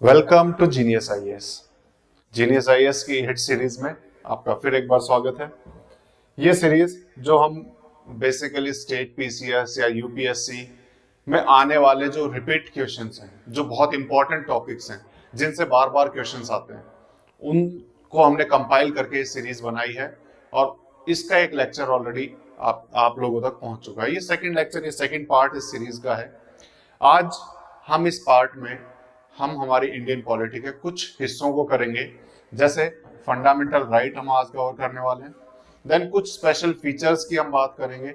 Welcome to Genius IAS. Genius IAS की hit series में आपका फिर एक बार स्वागत है। ये सीरीज़ जो हम बेसिकली स्टेट पीसीएस या यूपीएससी में आने वाले जो रिपीट क्वेश्चंस हैं, जो बहुत इंपॉर्टेंट टॉपिक्स हैं, जिनसे बार बार क्वेश्चंस आते हैं, उनको हमने कंपाइल करके सीरीज़ बनाई है और इसका एक लेक्चर ऑलरेडी आप आप लोगों तक पहुँच चुका है। ये सेकंड लेक्चर ये सेकंड पार्ट इस सीरीज़ का है। आज हम इस पार्ट में हम हमारी इंडियन पॉलिटी के कुछ हिस्सों को करेंगे। जैसे फंडामेंटल राइट हम आज कवर करने वाले हैं। देन कुछ स्पेशल फीचर्स की हम बात करेंगे।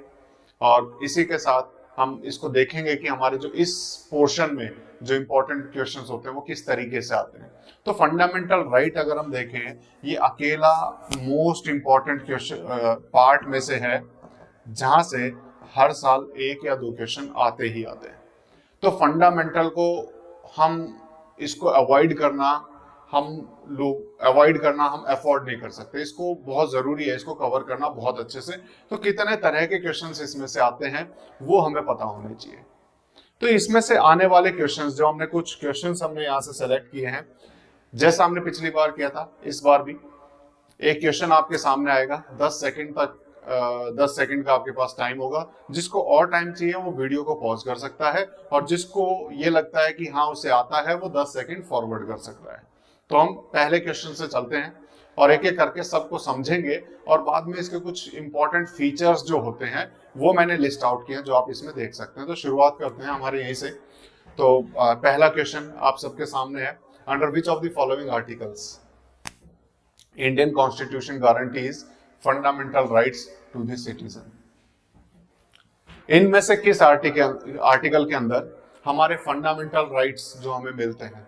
और इसी के साथ हम इसको देखेंगे कि हमारे जो इस पोर्शन में जो इंपॉर्टेंट क्वेश्चंस होते हैं, वो किस तरीके से आते हैं। तो फंडामेंटल राइट अगर हम देखें, ये अकेला मोस्ट इंपॉर्टेंट क्वेश्चन पार्ट में से है, जहाँ से हर साल एक या दो क्वेश्चन आते ही आते हैं। तो फंडामेंटल को हम इसको अवॉइड करना, हम लोग अवॉइड करना, हम अफोर्ड नहीं कर सकते। इसको बहुत ज़रूरी है, इसको कवर करना बहुत अच्छे से। तो कितने तरह के क्वेश्चंस इसमें से आते हैं, वो हमें पता होने चाहिए। तो इसमें से आने वाले क्वेश्चंस जो हमने कुछ क्वेश्चंस हमने यहाँ से सेलेक्ट किए हैं, जैसा हमने पिछली बार किया था, इस बार भी, एक क्वेश्चन आपके सामने आएगा, दस सेकंड तक दस सेकंड का आपके पास टाइम होगा। जिसको और टाइम चाहिए, वो वीडियो को पॉज कर सकता है और जिसको ये लगता है कि हाँ उसे आता है, वो दस सेकंड फॉरवर्ड कर सकता है। तो हम पहले क्वेश्चन से चलते हैं और एक एक करके सबको समझेंगे और बाद में इसके कुछ इंपॉर्टेंट फीचर्स जो होते हैं, वो मैंने लिस्ट आउट किए जो आप इसमें देख सकते हैं। तो शुरुआत करते हैं हमारे यहीं से। तो पहला क्वेश्चन आप सबके सामने है। Under which of the following articles Indian constitution guarantees fundamental rights to the citizen इनमें से किस आर्टिकल आर्टिकल के अंदर हमारे फंडामेंटल राइट्स जो हमें मिलते हैं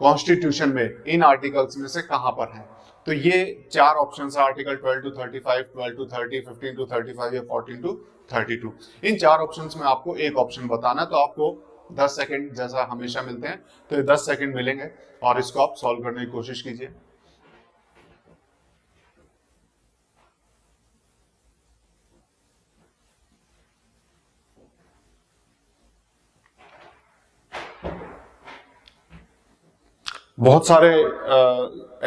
कॉन्स्टिट्यूशन में इन आर्टिकल्स में से कहाँ पर है? तो ये चार ऑप्शन है आर्टिकल 12 टू 35, 12 टू 30, 15 टू 35 या 14 टू 32 इन चार ऑप्शंस में आपको एक ऑप्शन बताना तो आपको 10 सेकंड जैसा हमेशा मिलते हैं तो ये 10 सेकंड मिलेंगे और इसको आप सॉल्व करने की कोशिश कीजिए। बहुत सारे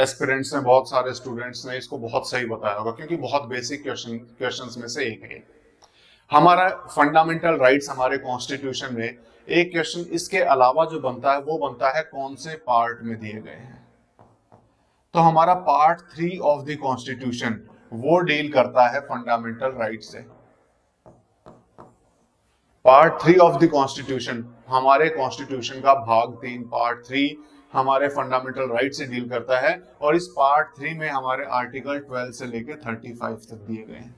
एस्पिरेंट्स ने बहुत सारे स्टूडेंट्स ने इसको बहुत सही बताया होगा, क्योंकि बहुत बेसिक क्वेश्चन क्वेश्चंस में से एक है। हमारा फंडामेंटल राइट्स हमारे कॉन्स्टिट्यूशन में, एक क्वेश्चन इसके अलावा जो बनता है, वो बनता है कौन से पार्ट में दिए गए हैं। तो हमारा part three of the constitution वो डील करता है फंडामेंटल राइट से। Part three of the constitution हमारे कॉन्स्टिट्यूशन का भाग तीन पार्ट थ्री हमारे फंडामेंटल राइट से डील करता है और इस पार्ट थ्री में हमारे आर्टिकल 12 से लेकर 35 तक दिए गए हैं।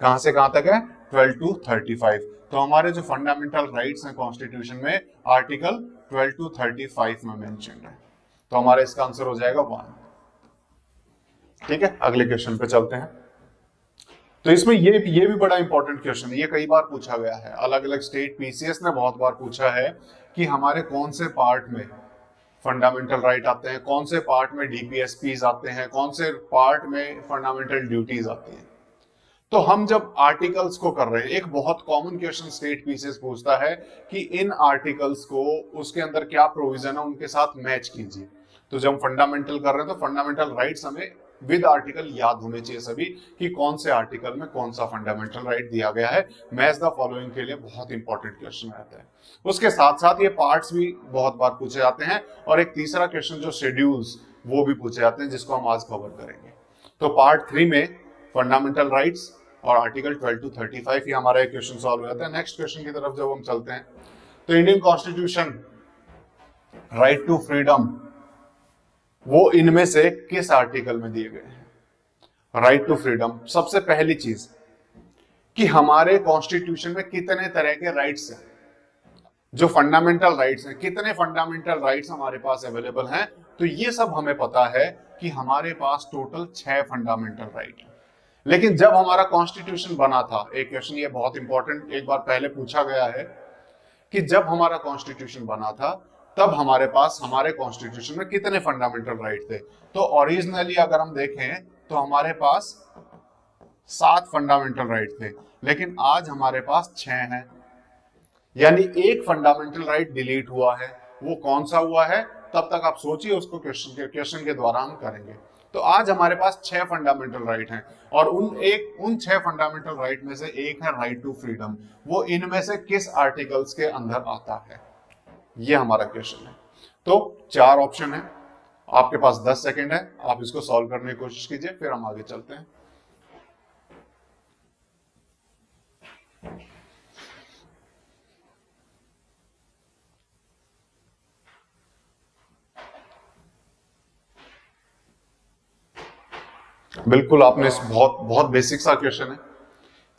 कहाँ से कहाँ तक है? 12 टू 35 तो हमारे जो फंडामेंटल राइट्स हैं कॉन्स्टिट्यूशन में आर्टिकल 12 टू 35 में मेंशन है। तो हमारा इसका आंसर हो जाएगा वन ठीक है? अगले क्वेश्चन पे चलते हैं। तो इसमें ये ये भी बड़ा इंपॉर्टेंट क्वेश्चन है। ये कई बार पूछा गया है। अलग अलग स्टेट पीसीएस ने बहुत बार पूछा है कि हमारे कौन से पार्ट में फंडामेंटल राइट आते हैं। कौन से पार्ट में डीपीएसपी आते हैं? कौन से पार्ट में फंडामेंटल ड्यूटीज़ आती हैं? तो हम जब आर्टिकल्स को कर रहे हैं, एक बहुत कॉमन क्वेश्चन स्टेट पीसेस पूछता है कि इन आर्टिकल्स को उसके अंदर क्या प्रोविज़न है, उनके साथ मैच कीजिए। तो जब फंडामेंटल कर रहे हैं तो फंडामेंटल राइट्स हमें विद आर्टिकल याद होने चाहिए सभी कि कौन से आर्टिकल में कौन सा फंडामेंटल राइट दिया गया है। मैच द फॉलोइंग के लिए बहुत इंपॉर्टेंट क्वेश्चन रहता है। उसके साथ साथ ये पार्ट्स भी बहुत बार पूछे जाते हैं और एक तीसरा क्वेश्चन जो शेड्यूल्स वो भी पूछे जाते हैं, जिसको हम आज कवर करेंगे। तो पार्ट थ्री में फंडामेंटल राइट्स और आर्टिकल 12 टू 35 ये हमारा क्वेश्चन सॉल्व हो जाता है। नेक्स्ट क्वेश्चन की तरफ़ जब हम चलते हैं तो Indian constitution right to freedom वो इनमें से किस आर्टिकल में दिए गए हैं? राइट टू फ्रीडम सबसे पहली चीज़, कि हमारे कॉन्स्टिट्यूशन में कितने तरह के राइट्स हैं? जो फंडामेंटल राइट्स हैं, कितने फंडामेंटल राइट्स हमारे पास अवेलेबल हैं? तो ये सब हमें पता है कि हमारे पास टोटल छह फंडामेंटल राइट है। लेकिन जब हमारा कॉन्स्टिट्यूशन बना था, एक क्वेश्चन ये बहुत इंपॉर्टेंट एक बार पहले पूछा गया है कि जब हमारा कॉन्स्टिट्यूशन बना था तब हमारे पास, हमारे कॉन्स्टिट्यूशन में कितने फंडामेंटल राइट थे? तो ओरिजिनली अगर हम देखें तो हमारे पास सात फंडामेंटल राइट थे, लेकिन आज हमारे पास छह हैं। यानी एक फंडामेंटल राइट डिलीट हुआ है। वो कौन सा हुआ है? तब तक आप सोचिए उसको क्वेश्चन के क्वेश्चन के द्वारा हम करेंगे। तो आज हमारे पास छह फंडामेंटल राइट हैं, और उन एक, उन छह फंडामेंटल राइट में से एक है राइट टू फ्रीडम वो इनमें से किस आर्टिकल्स के अंदर आता है? ये हमारा क्वेश्चन है। तो चार ऑप्शन है। आपके पास दस सेकेंड है। आप इसको सॉल्व करने की कोशिश कीजिए, फिर हम आगे चलते हैं। बिल्कुल आपने इस बहुत बहुत बेसिक सा क्वेश्चन है।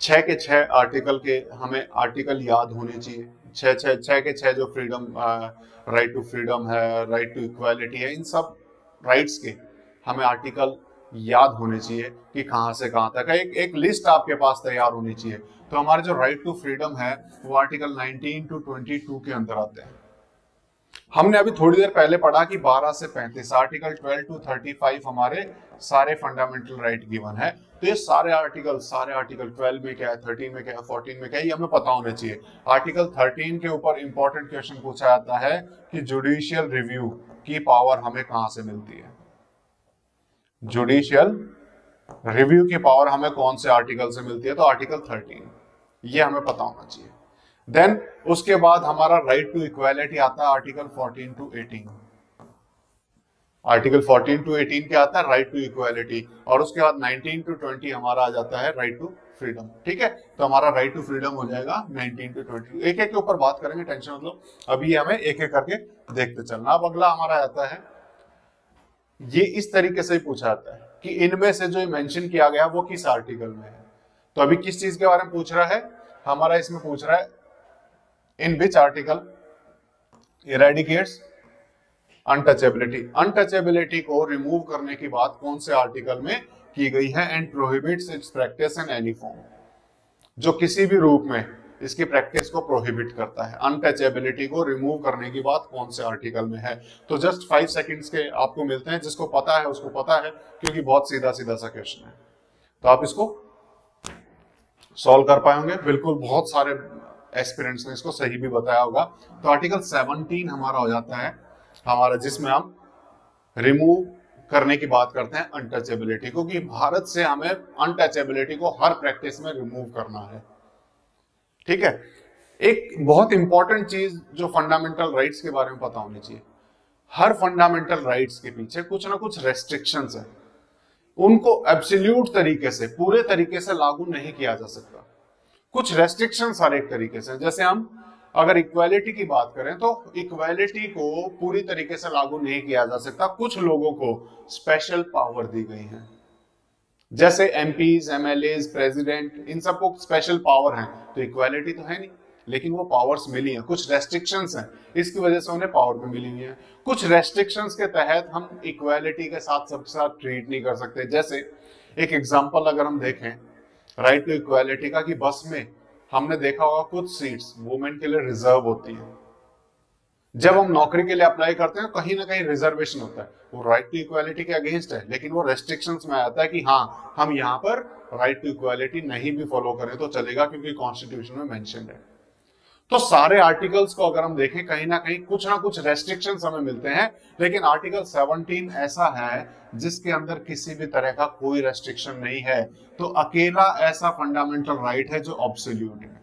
छह के छह आर्टिकल के हमें आर्टिकल याद होने चाहिए। छह छह छह के छह जो फ्रीडम राइट टू फ्रीडम है राइट टू इक्वालिटी है, इन सब राइट्स के हमें आर्टिकल याद होने चाहिए कि कहाँ से कहाँ तक है। एक एक लिस्ट आपके पास तैयार होनी चाहिए। तो हमारे जो राइट टू फ्रीडम है, वो आर्टिकल 19 टू 22 के अंदर आते हैं। हमने अभी थोड़ी देर पहले पढ़ा कि 12 से 35 आर्टिकल 12 टू 35 हमारे सारे फंडामेंटल राइट गिवन है। तो ये सारे आर्टिकल सारे आर्टिकल 12 में क्या है 13 में क्या है 14 में क्या है, ये हमें पता होना चाहिए। आर्टिकल 13 के ऊपर इंपॉर्टेंट क्वेश्चन पूछा जाता है कि जुडिशियल रिव्यू की पावर हमें कहाँ से मिलती है? जुडिशियल रिव्यू की पावर हमें कौन से आर्टिकल से मिलती है? तो आर्टिकल 13 ये हमें पता होना चाहिए। देन उसके बाद हमारा राइट टू इक्वालिटी आता है आर्टिकल 14 टू 18 आर्टिकल 14 टू 18 क्या आता है? राइट टू इक्वालिटी और उसके बाद 19 टू 20 हमारा आ जाता है राइट टू फ्रीडम ठीक है? तो हमारा राइट टू फ्रीडम हो जाएगा 19 टू 20 एक एक के ऊपर बात करेंगे टेंशन मतलब अभी हमें एक एक करके देखते चलना। अब अगला हमारा आता है। ये इस तरीके से पूछा जाता है कि इनमें से जो मेंशन किया गया वो किस आर्टिकल में है? तो अभी किस चीज़ के बारे में पूछ रहा है? हमारा इसमें पूछ रहा है in which article eradicates untouchability untouchability को रिमूव करने की बात कौन से आर्टिकल में की गई है and prohibits its practice in any form जो किसी भी रूप में इसकी प्रैक्टिस को प्रोहिबिट करता है। अनटचेबिलिटी को रिमूव करने की बात कौन से आर्टिकल में है? तो जस्ट फाइव सेकंड्स के आपको मिलते हैं। जिसको पता है, उसको पता है, क्योंकि बहुत सीधा सीधा सा क्वेश्चन है। तो आप इसको सॉल्व कर पाएँगे बिल्कुल बहुत सारे एस्पिरेंट्स ने इसको सही भी बताया होगा। तो आर्टिकल 17 हमारा हो जाता है। हमारा जिसमें हम रिमूव करने की बात करते हैं अनटचेबिलिटी को, कि भारत से हमें अनटचेबिलिटी को हर प्रैक्टिस में रिमूव करना है। ठीक है? एक बहुत इंपॉर्टेंट चीज़ जो फंडामेंटल राइट्स के बारे में पता होनी चाहिए। हर फंडामेंटल राइट्स के पीछे कुछ ना कुछ रेस्ट्रिक्शंस है। उनको एब्सोल्यूट तरीके से, पूरे तरीके से लागू नहीं किया जा सकता। कुछ रेस्ट्रिक्शन हर एक तरीके से जैसे हम अगर इक्वालिटी की बात करें तो इक्वालिटी को पूरी तरीके से लागू नहीं किया जा सकता। कुछ लोगों को स्पेशल पावर दी गई है। जैसे एमपीज एमएलए प्रेसिडेंट इन सबको स्पेशल पावर है। तो इक्वालिटी तो है नहीं, लेकिन वो पावर्स मिली हैं। कुछ रेस्ट्रिक्शंस हैं। इसकी वजह से उन्हें पावर भी मिली हुई है। कुछ रेस्ट्रिक्शंस के तहत हम इक्वालिटी के साथ सबके साथ ट्रीट नहीं कर सकते। जैसे एक एग्जांपल अगर हम देखें राइट टू इक्वालिटी का कि बस में हमने देखा होगा कुछ सीट्स वुमेन के लिए रिज़र्व होती है। जब हम नौकरी के लिए अप्लाई करते हैं, कहीं ना कहीं रिजर्वेशन होता है। वो राइट टू इक्वालिटी के अगेंस्ट है, लेकिन वो रेस्ट्रिक्शंस में आता है कि हाँ हम यहाँ पर राइट टू इक्वालिटी नहीं भी फॉलो करें तो चलेगा क्योंकि कॉन्स्टिट्यूशन में मेंशन है। तो सारे आर्टिकल्स को अगर हम देखें, कहीं ना कहीं कुछ ना कुछ रेस्ट्रिक्शन हमें मिलते हैं, लेकिन आर्टिकल 17 ऐसा है जिसके अंदर किसी भी तरह का कोई रेस्ट्रिक्शन नहीं है। तो अकेला ऐसा फंडामेंटल राइट है जो ऑब्सोल्यूट है।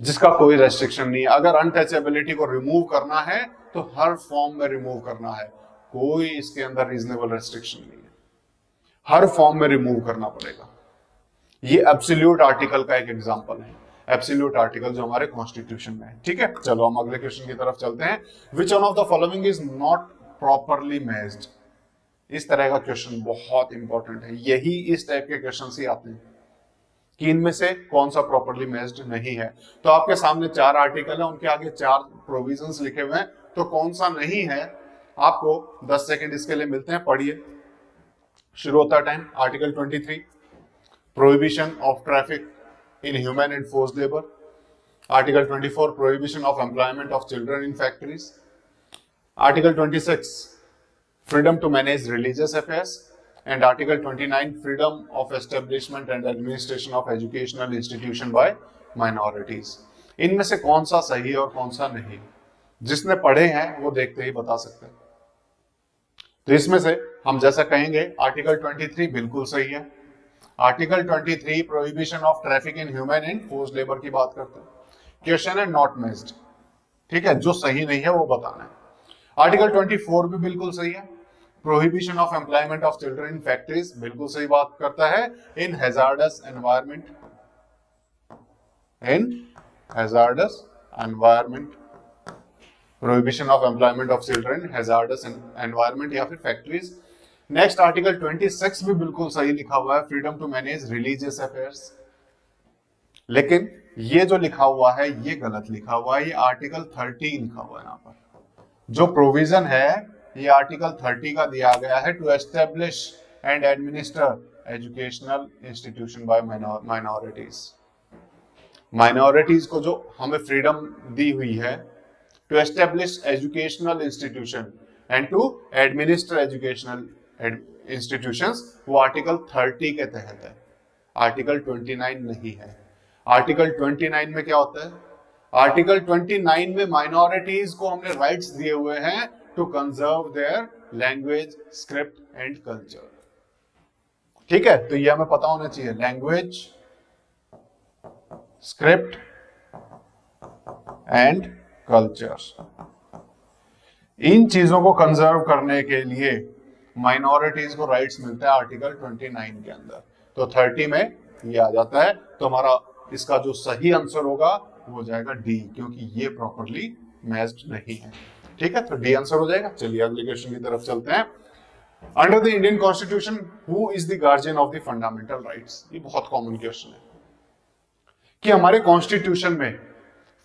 जिसका कोई रेस्ट्रिक्शन नहीं है। अगर अनटचेबिलिटी को रिमूव करना है तो हर फॉर्म में रिमूव करना है। कोई इसके अंदर रीजनेबल रेस्ट्रिक्शन नहीं है। हर फॉर्म में रिमूव करना पड़ेगा। ये एब्सोल्यूट आर्टिकल का एक एग्जांपल है। एब्सोल्यूट आर्टिकल जो हमारे कॉन्स्टिट्यूशन में है। ठीक है? चलो, हम अगले क्वेश्चन की तरफ़ चलते हैं। Which one of the following is not properly matched इस तरह का क्वेश्चन बहुत इंपॉर्टेंट है। यही इस टाइप के क्वेश्चन ही आते हैं। कि इनमें से कौन सा प्रॉपरली मेज्ड नहीं है? तो आपके सामने चार आर्टिकल है, उनके आगे चार प्रोविज़न लिखे हुए हैं। तो कौन सा नहीं है? आपको 10 सेकंड इसके लिए मिलते हैं, पढ़िए। शुरू होता time article 23 prohibition of traffic in human and forced labor. Article 24, prohibition of employment of children in factories. Article 26, freedom to manage religious affairs. And Article 29, freedom of establishment and administration of educational institution by minorities. इनमें से कौन सा सही और कौन सा नहीं जिसने पढ़े हैं वो देखते ही बता सकते हैं तो इसमें से हम जैसा कहेंगे आर्टिकल 23 बिल्कुल सही है article 23 prohibition of traffic in human and force labour की बात करते हैं। क्वेश्चन है नॉट मेस्ड ठीक है, जो सही नहीं है वो बताना है। आर्टिकल 24 भी बिल्कुल सही है। Prohibition of employment of children in factories बिल्कुल सही बात करता है। In hazardous environment in hazardous environment prohibition of employment of children hazardous environment या फिर फैक्ट्रीज नेक्स्ट आर्टिकल 26 भी बिल्कुल सही लिखा हुआ है freedom to manage religious affairs लेकिन ये जो लिखा हुआ है, ये गलत लिखा हुआ है, ये आर्टिकल 30 लिखा हुआ है यहाँ पर। जो प्रोविज़न है, ये आर्टिकल 30 का दिया गया है to establish and administer educational institution by minorities minorities को जो हमें फ्रीडम दी हुई है to establish educational institution and to administer educational institutions वो आर्टिकल 30 के तहत है। आर्टिकल 29 नहीं है। आर्टिकल 29 में क्या होता है? आर्टिकल 29 में माइनॉरिटीज को हमने राइट्स दिए हुए हैं to conserve their language script and culture ठीक है? तो ये हमें पता होना चाहिए। लैंग्वेज स्क्रिप्ट एंड कल्चर इन चीज़ों को कंजर्व करने के लिए माइनॉरिटीज को राइट्स मिलते हैं आर्टिकल 29 के अंदर। तो 30 में ये आ जाता है तो हमारा इसका जो सही आंसर होगा, वो हो जाएगा डी क्योंकि ये प्रॉपरली मैच्ड नहीं है। ठीक है तो डी आंसर हो जाएगा। चलिए अगले क्वेश्चन की तरफ़ चलते हैं। Under the Indian constitution who is the guardian of the fundamental rights ये बहुत कॉमन क्वेश्चन है। कि हमारे कॉन्स्टिट्यूशन में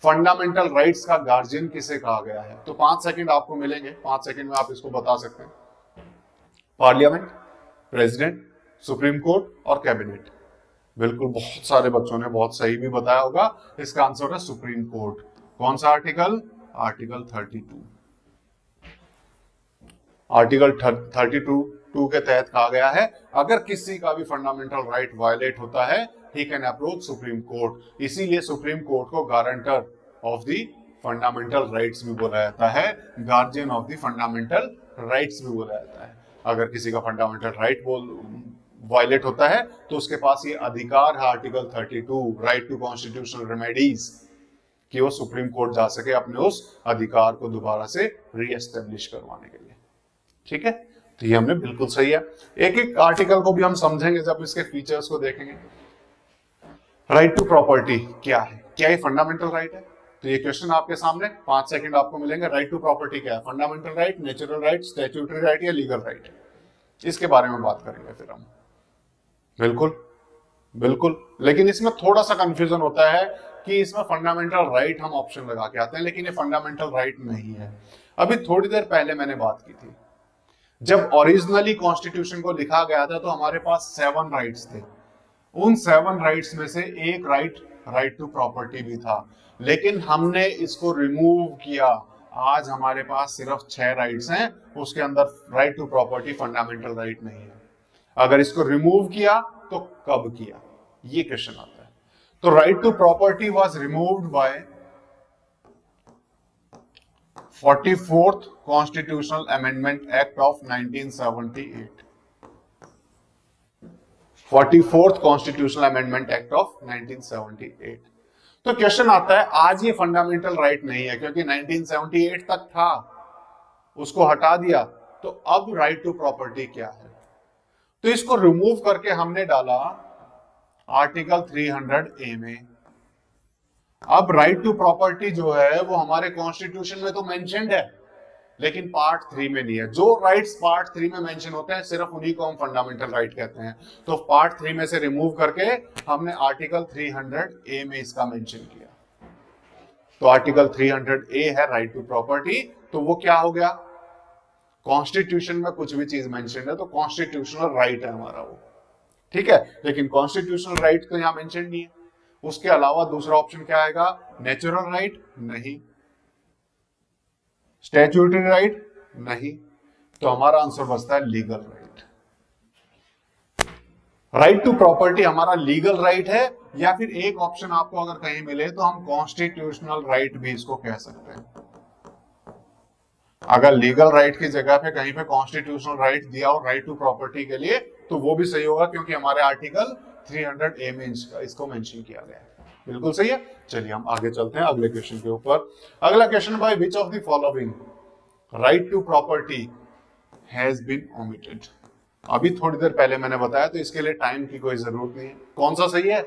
फंडामेंटल राइट्स का गार्जियन किसे कहा गया है? तो पाँच सेकंड आपको मिलेंगे। पाँच सेकंड में आप इसको बता सकते हैं। पार्लियामेंट, प्रेसिडेंट, सुप्रीम कोर्ट और कैबिनेट। बिल्कुल बहुत सारे बच्चों ने बहुत सही भी बताया होगा। इसका आंसर है सुप्रीम कोर्ट। कौन सा आर्टिकल? आर्टिकल 32 आर्टिकल 32 टू के तहत कहा गया है, अगर किसी का भी फंडामेंटल राइट वायलेट होता है he can approach supreme court. इसीलिए सुप्रीम कोर्ट को guarantor of the fundamental rights भी बोला जाता है। Guardian of the fundamental rights भी बोला जाता है। अगर किसी का फंडामेंटल राइट बोल वायलेट होता है तो उसके पास ये अधिकार है article 32 right to constitutional remedies कि वो सुप्रीम कोर्ट जा सके अपने उस अधिकार को दोबारा से रीएस्टेब्लिश करवाने के लिए। ठीक है? तो ये हमने बिल्कुल सही है। एक एक आर्टिकल को भी हम समझेंगे जब इसके फीचर्स को देखेंगे। राइट टू प्रॉपर्टी क्या है? क्या ये फंडामेंटल राइट है? तो ये क्वेश्चन आपके सामने, पाँच सेकंड आपको मिलेंगे। राइट टू प्रॉपर्टी क्या है? Fundamental right natural right statutory right या लीगल राइट इसके बारे में बात करेंगे फिर हम। बिल्कुल बिल्कुल। लेकिन इसमें थोड़ा सा कंफ्यूजन होता है कि इसमें फंडामेंटल राइट हम ऑप्शन लगा के आते हैं, लेकिन ये फंडामेंटल राइट नहीं है। अभी थोड़ी देर पहले मैंने बात की थी। जब ओरिजिनली कॉन्स्टिट्यूशन को लिखा गया था तो हमारे पास सेवन राइट्स थे। उन सेवन राइट्स में से एक राइट राइट टू प्रॉपर्टी भी था। लेकिन हमने इसको रिमूव किया। आज हमारे पास सिर्फ़ छह राइट्स हैं, उसके अंदर right to property fundamental right नहीं है। अगर इसको रिमूव किया तो कब किया? ये क्वेश्चन आता है। तो right to property was removed by forty fourth constitutional amendment act of 1978 forty fourth constitutional amendment act of 1978 तो क्वेश्चन आता है, आज ये फंडामेंटल राइट नहीं है, क्योंकि 1978 तक था, उसको हटा दिया तो अब राइट टू प्रॉपर्टी क्या है? तो इसको रिमूव करके हमने डाला आर्टिकल 300 ए में। अब राइट टू प्रॉपर्टी जो है, वो हमारे कॉन्स्टिट्यूशन में तो मेंशनड है। लेकिन पार्ट थ्री में नहीं है। जो राइट्स पार्ट थ्री में मेंशन होते हैं, सिर्फ़ उन्हीं को हम फंडामेंटल राइट कहते हैं। तो पार्ट थ्री में से रिमूव करके हमने आर्टिकल 300 ए में इसका मेंशन किया। तो आर्टिकल 300 ए है राइट टू प्रॉपर्टी तो वो क्या हो गया? कॉन्स्टिट्यूशन में कुछ भी चीज़ मेंशन है तो कॉन्स्टिट्यूशनल राइट है हमारा वो। ठीक है? लेकिन कॉन्स्टिट्यूशनल राइट तो यहाँ मेंशन नहीं है। उसके अलावा दूसरा ऑप्शन क्या आएगा? नेचुरल राइट नहीं। स्टैच्यूटरी राइट नहीं। तो हमारा आंसर बचता है legal right right to property हमारा लीगल राइट है, या फिर एक ऑप्शन आपको अगर कहीं मिले तो हम कॉन्स्टिट्यूशनल राइट right भी इसको कह सकते हैं। अगर लीगल राइट right की जगह पे कहीं पे कॉन्स्टिट्यूशनल राइट दिया हो राइट टू प्रॉपर्टी के लिए तो वो भी सही होगा, क्योंकि हमारे आर्टिकल 300 ए में इसको मेंशन किया गया है। बिल्कुल सही है। चलिए हम आगे चलते हैं अगले क्वेश्चन के ऊपर। अगला question by which of the following right to property has been omitted अभी थोड़ी देर पहले मैंने बताया तो इसके लिए टाइम की कोई ज़रूरत नहीं है। कौन सा सही है?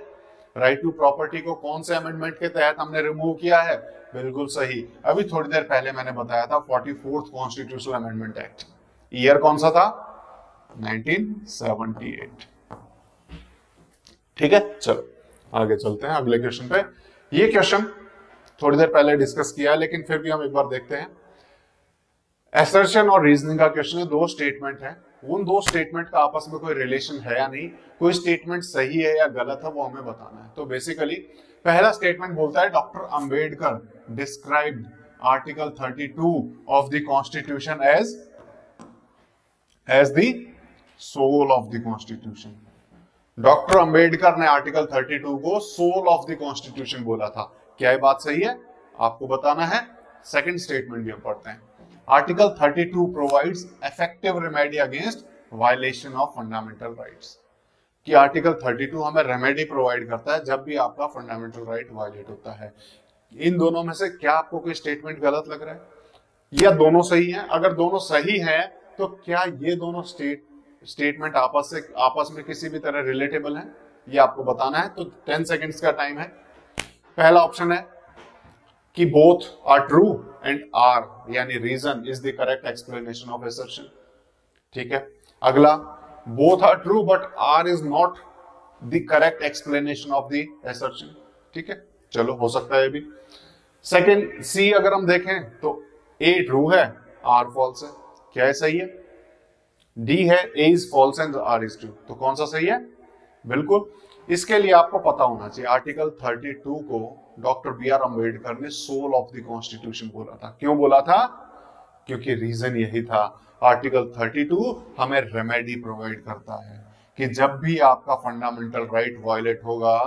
राइट टू प्रॉपर्टी को कौन से अमेंडमेंट के तहत हमने रिमूव किया है? बिल्कुल सही। अभी थोड़ी देर पहले मैंने बताया था forty fourth constitutional amendment act year कौन सा था? 1978 ठीक है, चलो। आगे चलते हैं अगले क्वेश्चन पे ये क्वेश्चन थोड़ी देर पहले डिस्कस किया लेकिन फिर भी हम एक बार देखते हैं। एसर्शन और रीजनिंग का क्वेश्चन है दो स्टेटमेंट है। उन दो स्टेटमेंट का आपस में कोई रिलेशन है या नहीं कोई स्टेटमेंट सही है या गलत है वो हमें बताना है। तो बेसिकली पहला स्टेटमेंट बोलता है doctor Ambedkar describe article 32 of the constitution as as the soul of the constitution doctor Ambedkar ने आर्टिकल 32 को सोल ऑफ़ द कॉन्स्टिट्यूशन बोला था। क्या ये बात सही है? आपको बताना है। सेकंड स्टेटमेंट भी हम पढ़ते हैं। Article 32 provides effective remedy against violation of fundamental rights कि आर्टिकल 32 हमें रेमेडी प्रोवाइड करता है जब भी आपका फंडामेंटल राइट वायलेट होता है। इन दोनों में से क्या आपको कोई स्टेटमेंट गलत लग रहा है? या दोनों सही हैं। अगर दोनों सही हैं तो क्या ये दोनों स्टेट स्टेटमेंट आपस से आपस में किसी भी तरह रिलेटेबल है, ये आपको बताना है तो टेन सेकेंड्स का टाइम है। पहला ऑप्शन है कि both are true and R यानी reason is the correct explanation of assertion ठीक है? अगला both are true but R is not the correct explanation of the assertion ठीक है? चलो, हो सकता है भी। सेकेंड सी अगर हम देखें तो ए ट्रू है आर फॉल्स है। क्या है सही है? डी है A is false and R is true तो कौन सा सही है? बिल्कुल। इसके लिए आपको पता होना चाहिए आर्टिकल 32 को डॉक्टर बी आर अंबेडकर ने सोल ऑफ़ द कॉन्स्टिट्यूशन बोला था। क्यों बोला था? क्योंकि रीजन यही था। आर्टिकल 32 हमें रेमेडी प्रोवाइड करता है कि जब भी आपका फंडामेंटल राइट वायलेट होगा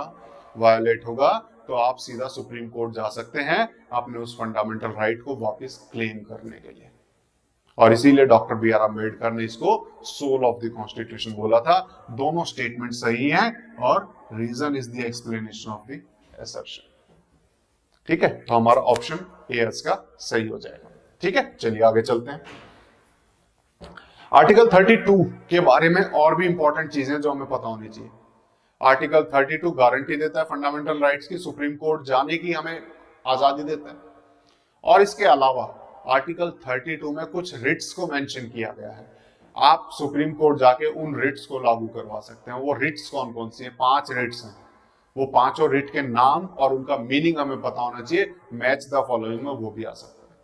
वायलेट होगा तो आप सीधा सुप्रीम कोर्ट जा सकते हैं अपने उस फंडामेंटल राइट को वापस क्लेम करने के लिए। और इसीलिए डॉक्टर बी आर अंबेडकर ने इसको सोल ऑफ़ द कॉन्स्टिट्यूशन बोला था। दोनों स्टेटमेंट सही हैं और reason is the explanation of the assertion ठीक है? तो हमारा ऑप्शन ए का सही हो जाएगा। ठीक है? चलिए आगे चलते हैं। आर्टिकल 32 के बारे में और भी इंपॉर्टेंट चीज़ें जो हमें पता होनी चाहिए। आर्टिकल 32 गारंटी देता है फंडामेंटल राइट्स की। सुप्रीम कोर्ट जाने की हमें आज़ादी देता है। और इसके अलावा आर्टिकल 32 में कुछ रिट्स को मेंशन किया गया है। आप सुप्रीम कोर्ट जाके उन रिट्स को लागू करवा सकते हैं। वो रिट्स कौन कौन सी है? पाँच रिट्स हैं। वो पाँचों रिट के नाम और उनका मीनिंग हमें पता होना चाहिए। मैच द फॉलोइंग में वो भी आ सकता है।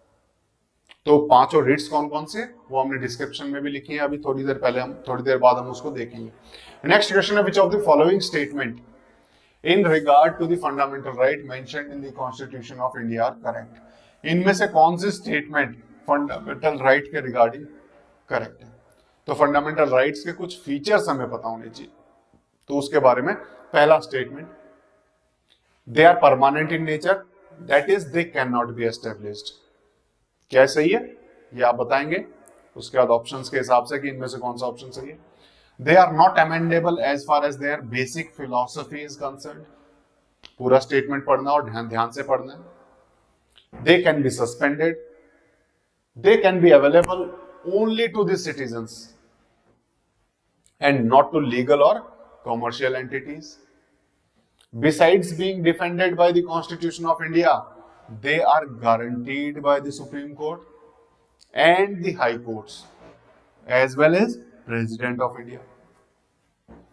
तो पाँचों रिट्स कौन कौन से? वो हमने डिस्क्रिप्शन में भी लिखी है। अभी थोड़ी देर पहले हम, थोड़ी देर बाद हम उसको देखेंगे। नेक्स्ट क्वेश्चन है which of the following statement in regard to the fundamental right mentioned in the constitution of India are correct इनमें से कौन सी स्टेटमेंट फंडामेंटल राइट के रिगार्डिंग करेक्ट है? तो फंडामेंटल राइट्स के कुछ फीचर्स हमें पता होने चाहिए। तो उसके बारे में पहला statement they are permanent in nature that is they can not be established क्या सही है? ये आप बताएँगे। उसके बाद ऑप्शन के हिसाब से कि इनमें से कौन सा ऑप्शन सही है। They are not amendable as far as their basic philosophy is concern पूरा स्टेटमेंट पढ़ना और ध्यान ध्यान से पढ़ना है। They can be suspended they can be available only to the citizens and not to legal or commercial entities besides being defended by the constitution of india they are guaranteed by the supreme court and the high courts as well as president of india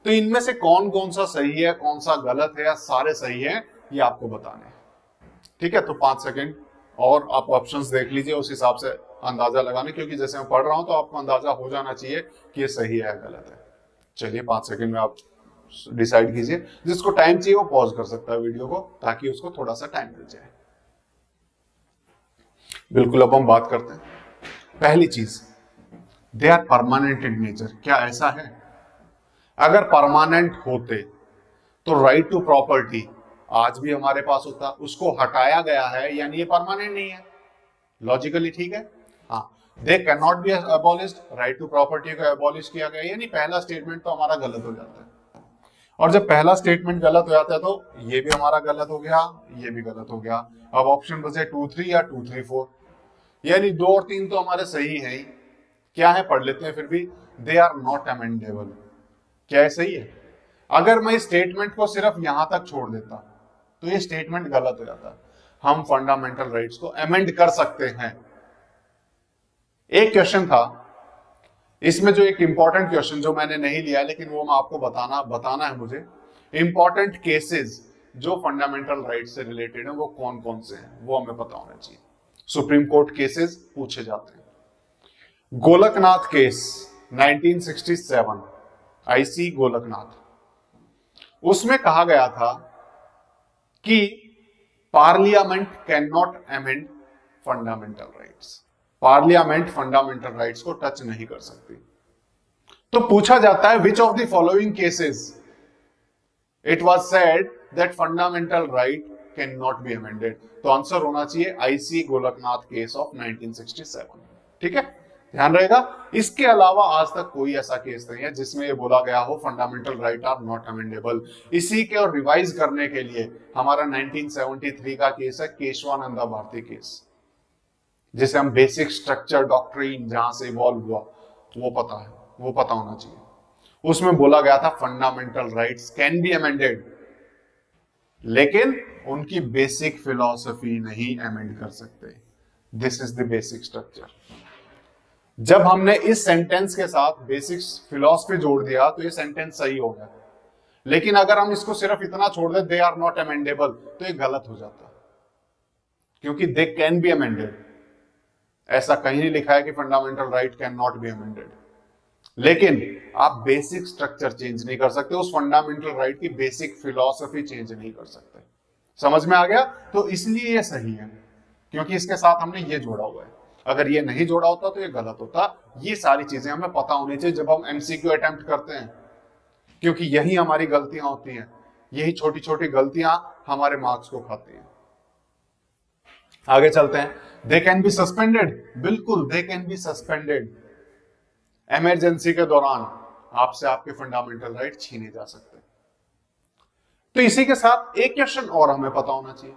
तो इनमें से कौन कौन सा सही है कौन सा गलत है या सारे सही है ये आपको बताने हैं ठीक है तो पाँच सेकंड और आप ऑप्शंस देख लीजिए, उस हिसाब से अंदाज़ा लगाने, क्योंकि जैसे मैं पढ़ रहा हूँ तो आपको अंदाज़ा हो जाना चाहिए कि ये सही है या गलत है। चलिए, पाँच सेकंड में आप डिसाइड कीजिए। जिसको टाइम चाहिए वो पॉज कर सकता है वीडियो को, ताकि उसको थोड़ा सा टाइम मिल जाए। बिल्कुल, अब हम बात करते हैं। पहली चीज़ they are permanent in nature क्या ऐसा है? अगर परमानेंट होते तो राइट टू प्रॉपर्टी आज भी हमारे पास होता, उसको हटाया गया है, यानी ये परमानेंट नहीं है। लॉजिकली ठीक है? हाँ। They can not be abolished right to property को एबॉलिश किया गया, यानी पहला स्टेटमेंट तो हमारा गलत हो जाता है। और जब पहला स्टेटमेंट गलत हो जाता है तो ये भी हमारा गलत हो गया, ये भी गलत हो गया। अब ऑप्शन बचे टू थ्री या टू थ्री फोर यानी दो और तीन तो हमारे सही है ही। क्या है? पढ़ लेते हैं फिर भी। दे आर नॉट अमेंडेबल क्या है सही है? अगर मैं स्टेटमेंट को सिर्फ़ यहाँ तक छोड़ देता तो ये स्टेटमेंट गलत हो जाता। हम फंडामेंटल राइट्स को अमेंड कर सकते हैं। एक क्वेश्चन था। इसमें जो एक इंपॉर्टेंट क्वेश्चन जो मैंने नहीं लिया, लेकिन वो मैं आपको बताना बताना है मुझे। इंपॉर्टेंट केसेस जो फंडामेंटल राइट से रिलेटेड है, वो कौन कौन से हैं? वो हमें पता होना चाहिए। सुप्रीम कोर्ट केसेस पूछे जाते हैं। गोलकनाथ केस 1967 आईसी गोलकनाथ उसमें कहा गया था कि parliament can not amend fundamental rights parliament fundamental rights को टच नहीं कर सकती। तो पूछा जाता है which of the following cases it was said that fundamental right can not be amended तो आंसर होना चाहिए आईसी गोलकनाथ केस ऑफ़ 1967 ठीक है? ध्यान रहेगा। इसके अलावा आज तक कोई ऐसा केस नहीं है जिसमें ये बोला गया हो fundamental right are not amendable इसी के और रिवाइज करने के लिए हमारा 1973 का केस है, केशवानंदा भारती केस। जिसे हम बेसिक स्ट्रक्चर डॉक्ट्रीन जहाँ से इवॉल्व हुआ, वो पता है, वो पता होना चाहिए। उसमें बोला गया था fundamental rights can be amended लेकिन उनकी बेसिक फिलॉसफी नहीं अमेंड कर सकते। This is the basic structure जब हमने इस सेंटेंस के साथ बेसिक्स फिलोसफी जोड़ दिया तो ये सेंटेंस सही हो गया। लेकिन अगर हम इसको सिर्फ़ इतना छोड़ दे दे आर नॉट अमेंडेबल तो ये गलत हो जाता। क्योंकि दे कैन बी अमेंडेड ऐसा कहीं नहीं लिखा है कि fundamental right can not be amended लेकिन आप बेसिक स्ट्रक्चर चेंज नहीं कर सकते, उस फंडामेंटल राइट की बेसिक फिलॉसफी चेंज नहीं कर सकते। समझ में आ गया? तो इसलिए ये सही है, क्योंकि इसके साथ हमने ये जोड़ा हुआ है। अगर ये नहीं जोड़ा होता तो ये गलत होता। ये सारी चीज़ें हमें पता होनी चाहिए जब हम एमसीक्यू अटेम्प्ट करते हैं। क्योंकि यही हमारी गलतियाँ होती हैं। यही छोटी छोटी गलतियाँ हमारे मार्क्स को खाती हैं। आगे चलते हैं। दे कैन बी सस्पेंडेड बिल्कुल they can be suspended emergency के दौरान आपसे आपके फंडामेंटल राइट छीने जा सकते हैं। तो इसी के साथ एक क्वेश्चन और हमें पता होना चाहिए।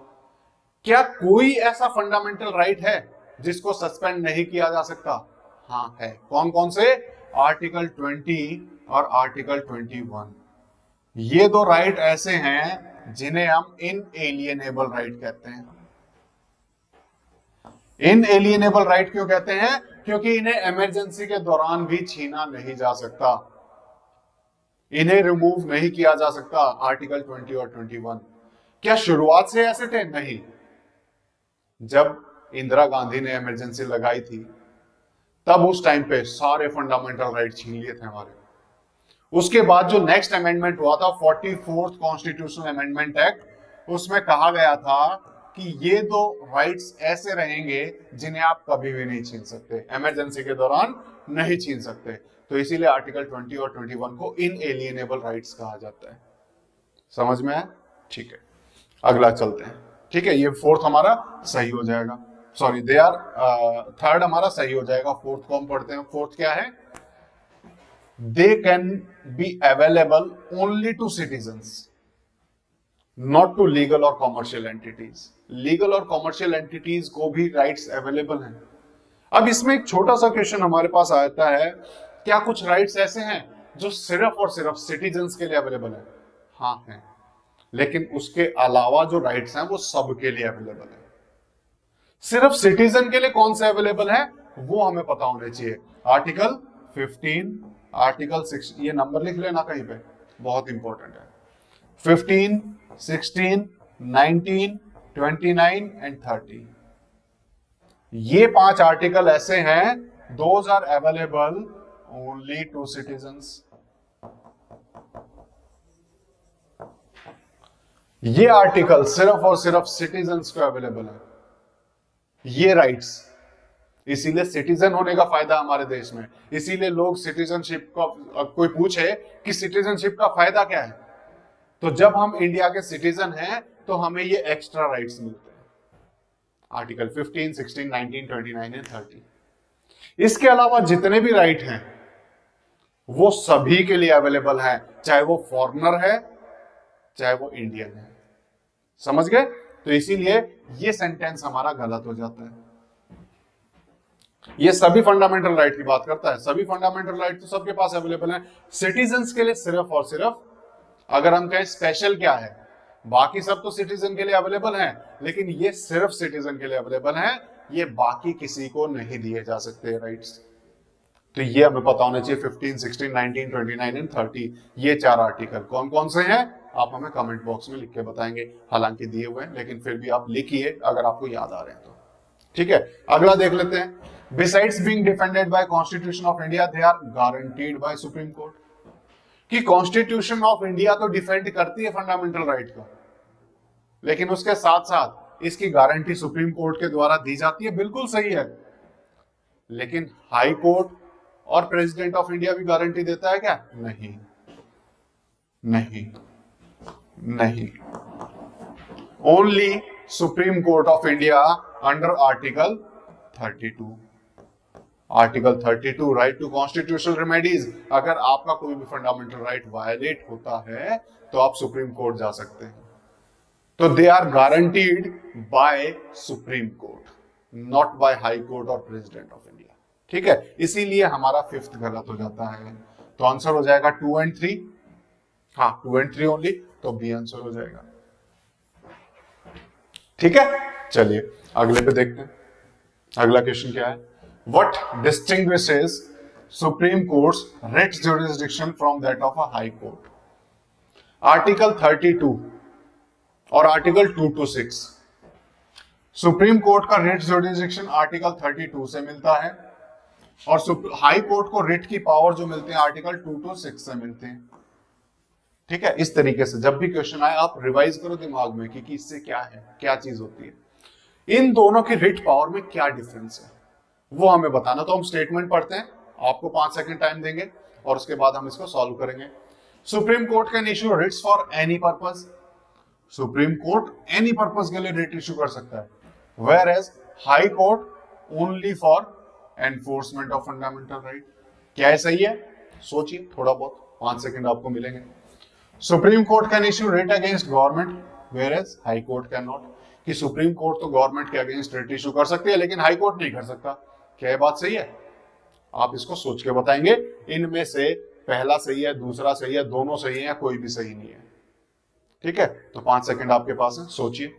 क्या कोई ऐसा फंडामेंटल राइट है जिसको सस्पेंड नहीं किया जा सकता। हाँ है। कौन कौन से? आर्टिकल 20 और आर्टिकल 21 ये दो राइट ऐसे हैं जिन्हें हम इन एलियनेबल राइट कहते हैं। इन एलियनेबल राइट क्यों कहते हैं? क्योंकि इन्हें इमरजेंसी के दौरान भी छीना नहीं जा सकता। इन्हें रिमूव नहीं किया जा सकता आर्टिकल 20 और 21 क्या शुरुआत से ऐसे थे? नहीं। जब इंदिरा गांधी ने इमरजेंसी लगाई थी। तब उस टाइम पे सारे फंडामेंटल राइट छीन लिए थे हमारे। उसके बाद जो नेक्स्ट अमेंडमेंट हुआ था forty fourth constitutional amendment act उसमें कहा गया था कि ये दो राइट्स ऐसे रहेंगे जिन्हें आप कभी भी नहीं छीन सकते इमरजेंसी के दौरान नहीं छीन सकते। तो इसीलिए आर्टिकल 20 और 21 को इन एलियनेबल राइट्स कहा जाता है। समझ में है ठीक है। अगला चलते हैं। ठीक है, ये फोर्थ हमारा सही हो जाएगा। सॉरी दे आर थर्ड हमारा सही हो जाएगा फोर्थ को हम पढ़ते हैं। फोर्थ क्या है? They can be available only to citizen not to legal और कॉमर्शियल एंटिटीज लीगल और कॉमर्शियल एंटिटीज को भी राइट्स अवेलेबल हैं। अब इसमें एक छोटा सा क्वेश्चन हमारे पास आता है, क्या कुछ राइट्स ऐसे हैं जो सिर्फ़ और सिर्फ़ सिटीजन के लिए अवेलेबल है? हाँ है। लेकिन उसके अलावा जो राइट्स हैं, वो सबके लिए अवेलेबल है। सिर्फ़ सिटीजन के लिए कौन से अवेलेबल है? वो हमें पता होने चाहिए। आर्टिकल 15 आर्टिकल 6 ये नंबर लिख लेना कहीं पे। बहुत इंपॉर्टेंट है। 15 16 19 29 एंड 30 ये पाँच आर्टिकल ऐसे हैं those are available only to citizen ये आर्टिकल सिर्फ़ और सिर्फ़ सिटीजन को अवेलेबल है। ये राइट्स इसीलिए सिटीजन होने का फ़ायदा हमारे देश में। इसीलिए लोग सिटीजनशिप का कोई पूछे कि सिटीजनशिप का फ़ायदा क्या है? तो जब हम इंडिया के सिटीजन हैं तो हमें ये एक्स्ट्रा राइट्स मिलते हैं। आर्टिकल 15, 16, 19, 29 एंड 30 इसके अलावा जितने भी राइट हैं वो सभी के लिए अवेलेबल है चाहे वो फॉरनर है चाहे वो इंडियन है। समझ गए? तो इसीलिए ये सेंटेंस हमारा गलत हो जाता है। ये सभी फंडामेंटल राइट की बात करता है। सभी फंडामेंटल राइट तो सबके पास अवेलेबल है। सिटीजन के लिए सिर्फ़ और सिर्फ़ अगर हम कहें स्पेशल क्या है? बाकी सब तो सिटीजन के लिए अवेलेबल हैं लेकिन ये सिर्फ़ सिटीजन के लिए अवेलेबल हैं। ये बाकी किसी को नहीं दिए जा सकते राइट्स तो ये हमें पता होना चाहिए 15, 16, 19, 29 एंड 30 ये चार आर्टिकल कौन कौन से हैं? आप हमें कमेंट बॉक्स में लिख के बताएँगे, हालाँकि दिए हुए हैं, लेकिन फिर भी आप लिखिए अगर आपको याद आ रहे हैं तो। ठीक है, अगला देख लेते हैं। Besides being defended by constitution of India they are guaranteed by supreme court कि कॉन्स्टिट्यूशन ऑफ़ इंडिया तो डिफेंड करती है फंडामेंटल राइट को, लेकिन उसके साथ साथ इसकी गारंटी सुप्रीम कोर्ट के द्वारा दी जाती है, बिल्कुल सही है। लेकिन हाई कोर्ट और प्रेसिडेंट ऑफ़ इंडिया भी गारंटी देता है क्या? नहीं। नहीं। नहीं। Only supreme court of India under article 32 article 32 right to constitutional remedies अगर आपका कोई भी फंडामेंटल राइट वायलेट होता है तो आप सुप्रीम कोर्ट जा सकते हैं। तो they are guaranteed by supreme court not by high court और प्रेसिडेंट ऑफ़ इंडिया ठीक है? इसीलिए हमारा फिफ्थ गलत हो जाता है। तो आंसर हो जाएगा टू एंड थ्री हाँ टू एंड थ्री ओनली तो बी आंसर हो जाएगा। ठीक है? चलिए, अगले पे देखते हैं। अगला क्वेश्चन क्या है? What distinguish supreme court writ jurisdiction from that of a high court article 32 और आर्टिकल 2 टू 6 सुप्रीम कोर्ट का रिट जुरिस्डिक्शन आर्टिकल 32 से मिलता है और हाई कोर्ट को रिट की पावर जो मिलते हैं आर्टिकल टू टू सिक्स से मिलते हैं। ठीक है? इस तरीके से जब भी क्वेश्चन आए आप रिवाइज करो दिमाग में कि, कि इससे क्या है क्या चीज़ होती है। इन दोनों के रिट पावर में क्या डिफरेंस है? वो हमें बताना। तो हम स्टेटमेंट पढ़ते हैं आपको पाँच सेकंड टाइम देंगे और उसके बाद हम इसको सॉल्व करेंगे। Supreme court can issue writs for any purpose supreme court any purpose के लिए रिट इश्यू कर सकता है। Whereas high court only for enforcement of fundamental right क्या है? सही है? सोचिए थोड़ा बहुत पाँच सेकंड आपको मिलेंगे। Supreme court can issue writ against government whereas high court can not कि सुप्रीम कोर्ट तो गवर्नमेंट के अगेंस्ट रेट इश्यू कर सकती है, लेकिन हाई कोर्ट नहीं कर सकता। क्या ये बात सही है? आप इसको सोच के बताएँगे, इनमें से पहला सही है, दूसरा सही है, दोनों सही है कोई भी सही नहीं है। ठीक है? तो पाँच सेकंड आपके पास है, सोचिए।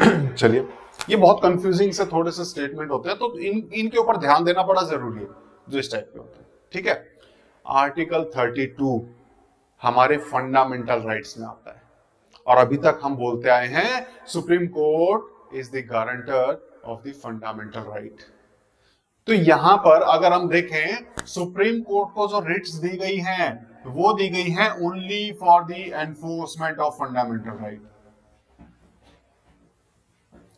चलिए। ये बहुत कंफ्यूजिंग से थोड़े से स्टेटमेंट होते हैं तो इन, इनके ऊपर ध्यान देना बड़ा ज़रूरी है, जो इस टाइप के होते हैं, ठीक है? आर्टिकल 32 हमारे फंडामेंटल राइट्स में आता है। और अभी तक हम बोलते आए हैं supreme court is the guarantor of the fundamental right तो यहाँ पर अगर हम देखें सुप्रीम कोर्ट को जो रिट्स दी गई हैं, वो दी गई हैं only for the enforcement of fundamental right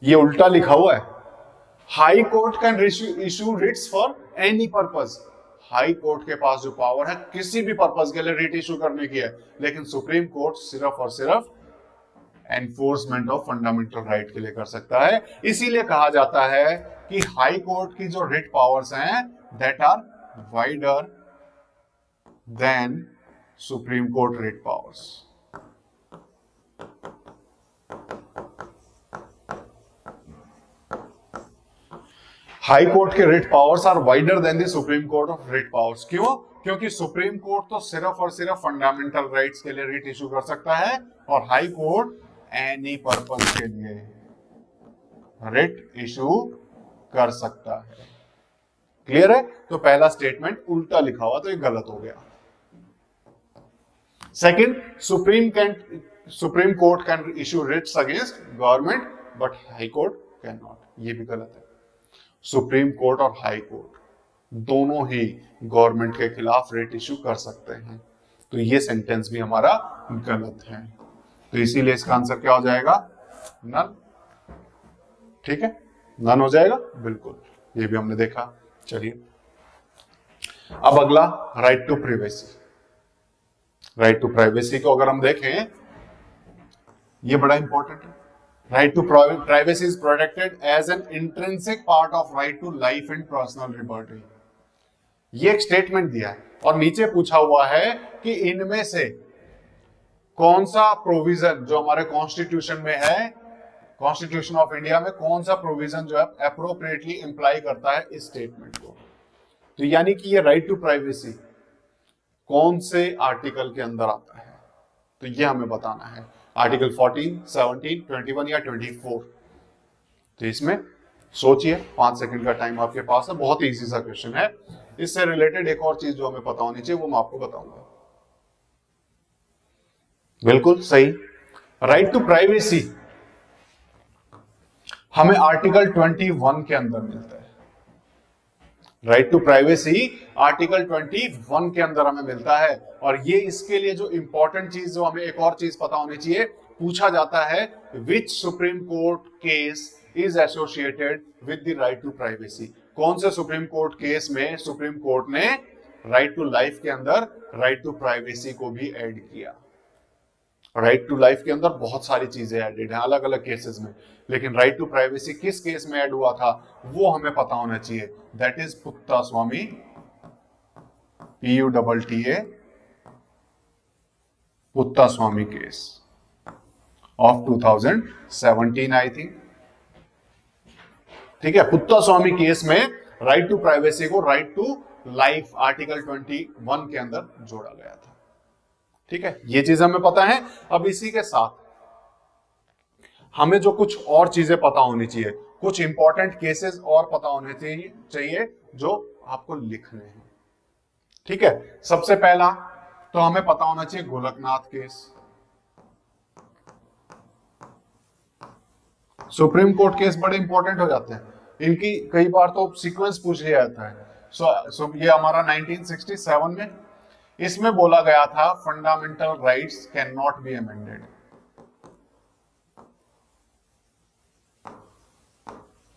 ये उल्टा लिखा हुआ है। High court can issue writs for any purpose high court के पास जो पावर है, किसी भी पर्पज के लिए रिट इशू करने की है। लेकिन सुप्रीम कोर्ट सिर्फ़ और सिर्फ़ एनफोर्समेंट ऑफ़ फंडामेंटल राइट के लिए कर सकता है। इसीलिए कहा जाता है कि हाई कोर्ट की जो रिट पावर्स हैं that are wider than supreme court writ powers high court के writ powers are wider than the supreme court of writ powers. क्यों? क्योंकि सुप्रीम कोर्ट तो सिर्फ़ और सिर्फ़ फंडामेंटल राइट्स के लिए रिट इशू कर सकता है और हाई कोर्ट एनी पर्पज के लिए रिट इशू कर सकता है। क्लियर है? तो पहला स्टेटमेंट उल्टा लिखा हुआ तो ये गलत हो गया। Second supreme can supreme court can issue writs against government but high court can not ये भी गलत है। सुप्रीम कोर्ट और हाई कोर्ट दोनों ही गवर्नमेंट के खिलाफ रेट इश्यू कर सकते हैं। तो ये सेंटेंस भी हमारा गलत है। तो इसीलिए इसका आंसर क्या हो जाएगा? नन ठीक है? नन हो जाएगा? बिल्कुल। ये भी हमने देखा। चलिए। अब अगला right to privacy right to privacy को अगर हम देखें, ये बड़ा इंपॉर्टेंट है। Right to privacy is protected as an intrinsic part of right to life and personal liberty ये एक स्टेटमेंट दिया है और नीचे पूछा हुआ है कि इनमें से कौन सा प्रोविज़न जो हमारे कॉन्स्टिट्यूशन में है कॉन्स्टिट्यूशन ऑफ़ इंडिया में कौन सा प्रोविज़न जो है अप्रोप्रिएटली इंप्लाई करता है इस स्टेटमेंट को। तो यानी कि ये राइट टू प्राइवेसी कौन से आर्टिकल के अंदर आता है? तो ये हमें बताना है। आर्टिकल 14, 17, 21 या 24 तो इसमें सोचिए पाँच सेकंड का टाइम आपके पास है बहुत इजी सा क्वेश्चन है। इससे रिलेटेड एक और चीज़ जो हमें पता होनी चाहिए वो मैं आपको बताऊँगा। बिल्कुल सही। राइट टू प्राइवेसी हमें आर्टिकल 21 के अंदर मिलता है। राइट टू प्राइवेसी आर्टिकल 21 के अंदर हमें मिलता है। और ये इसके लिए जो इंपॉर्टेंट चीज़, जो हमें एक और चीज़ पता होनी चाहिए, पूछा जाता है which supreme court case is associated with the right to privacy कौन से सुप्रीम कोर्ट केस में सुप्रीम कोर्ट ने राइट टू लाइफ के अंदर राइट टू प्राइवेसी को भी ऐड किया? राइट टू लाइफ के अंदर बहुत सारी चीज़ें एडेड हैं अलग अलग केसेस में। लेकिन राइट टू प्राइवेसी किस केस में ऐड हुआ था, वो हमें पता होना चाहिए। That is Puttaswamy P U double T A Puttaswamy case of 2017 I think ठीक है पुत्ता स्वामी केस में राइट टू प्राइवेसी को राइट टू लाइफ आर्टिकल 21 के अंदर जोड़ा गया था। ठीक है? ये चीज़ हमें पता है। अब इसी के साथ हमें जो कुछ और चीज़ें पता होनी चाहिए कुछ इंपॉर्टेंट केसेस और पता होने चाहिए जो आपको लिखने हैं। ठीक है? सबसे पहला तो हमें पता होना चाहिए Golaknath case. Supreme court case बड़े इंपॉर्टेंट हो जाते हैं। इनकी कई बार तो सीक्वेंस पूछ लिया जाता है। सो so, so ये हमारा 1967 में इसमें बोला गया था fundamental rights can not be amended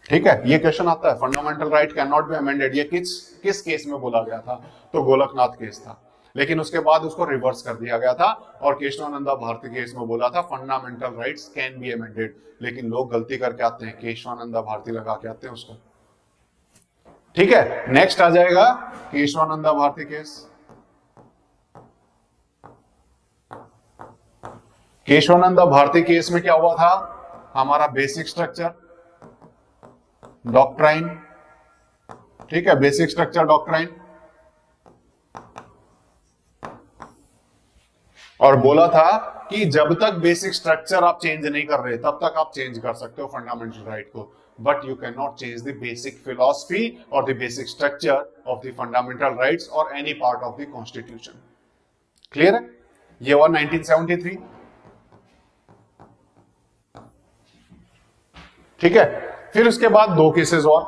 ठीक है? ये क्वेश्चन आता है. Fundamental right can not be amended ये किस किस केस में बोला गया था? तो गोलकनाथ केस था. लेकिन उसके बाद उसको रिवर्स कर दिया गया था और केशवानंदा भारती केस में बोला था fundamental rights can be amended लेकिन लोग गलती करके आते हैं. केशवानंदा भारती लगा के आते हैं उसको. ठीक है? नेक्स्ट आ जाएगा केशवानंदा भारती केस केशवानंदा भारती केस में क्या हुआ था? हमारा बेसिक स्ट्रक्चर डॉक्ट्राइन ठीक है? बेसिक स्ट्रक्चर डॉक्ट्राइन और बोला था कि जब तक बेसिक स्ट्रक्चर आप चेंज नहीं कर रहे, तब तक आप चेंज कर सकते हो फंडामेंटल राइट को. But you can not change the basic philosophy और the basic structure of the fundamental rights और any part of the constitution clear है? ये हुआ 1973 ठीक है? फिर उसके बाद दो केसेस और।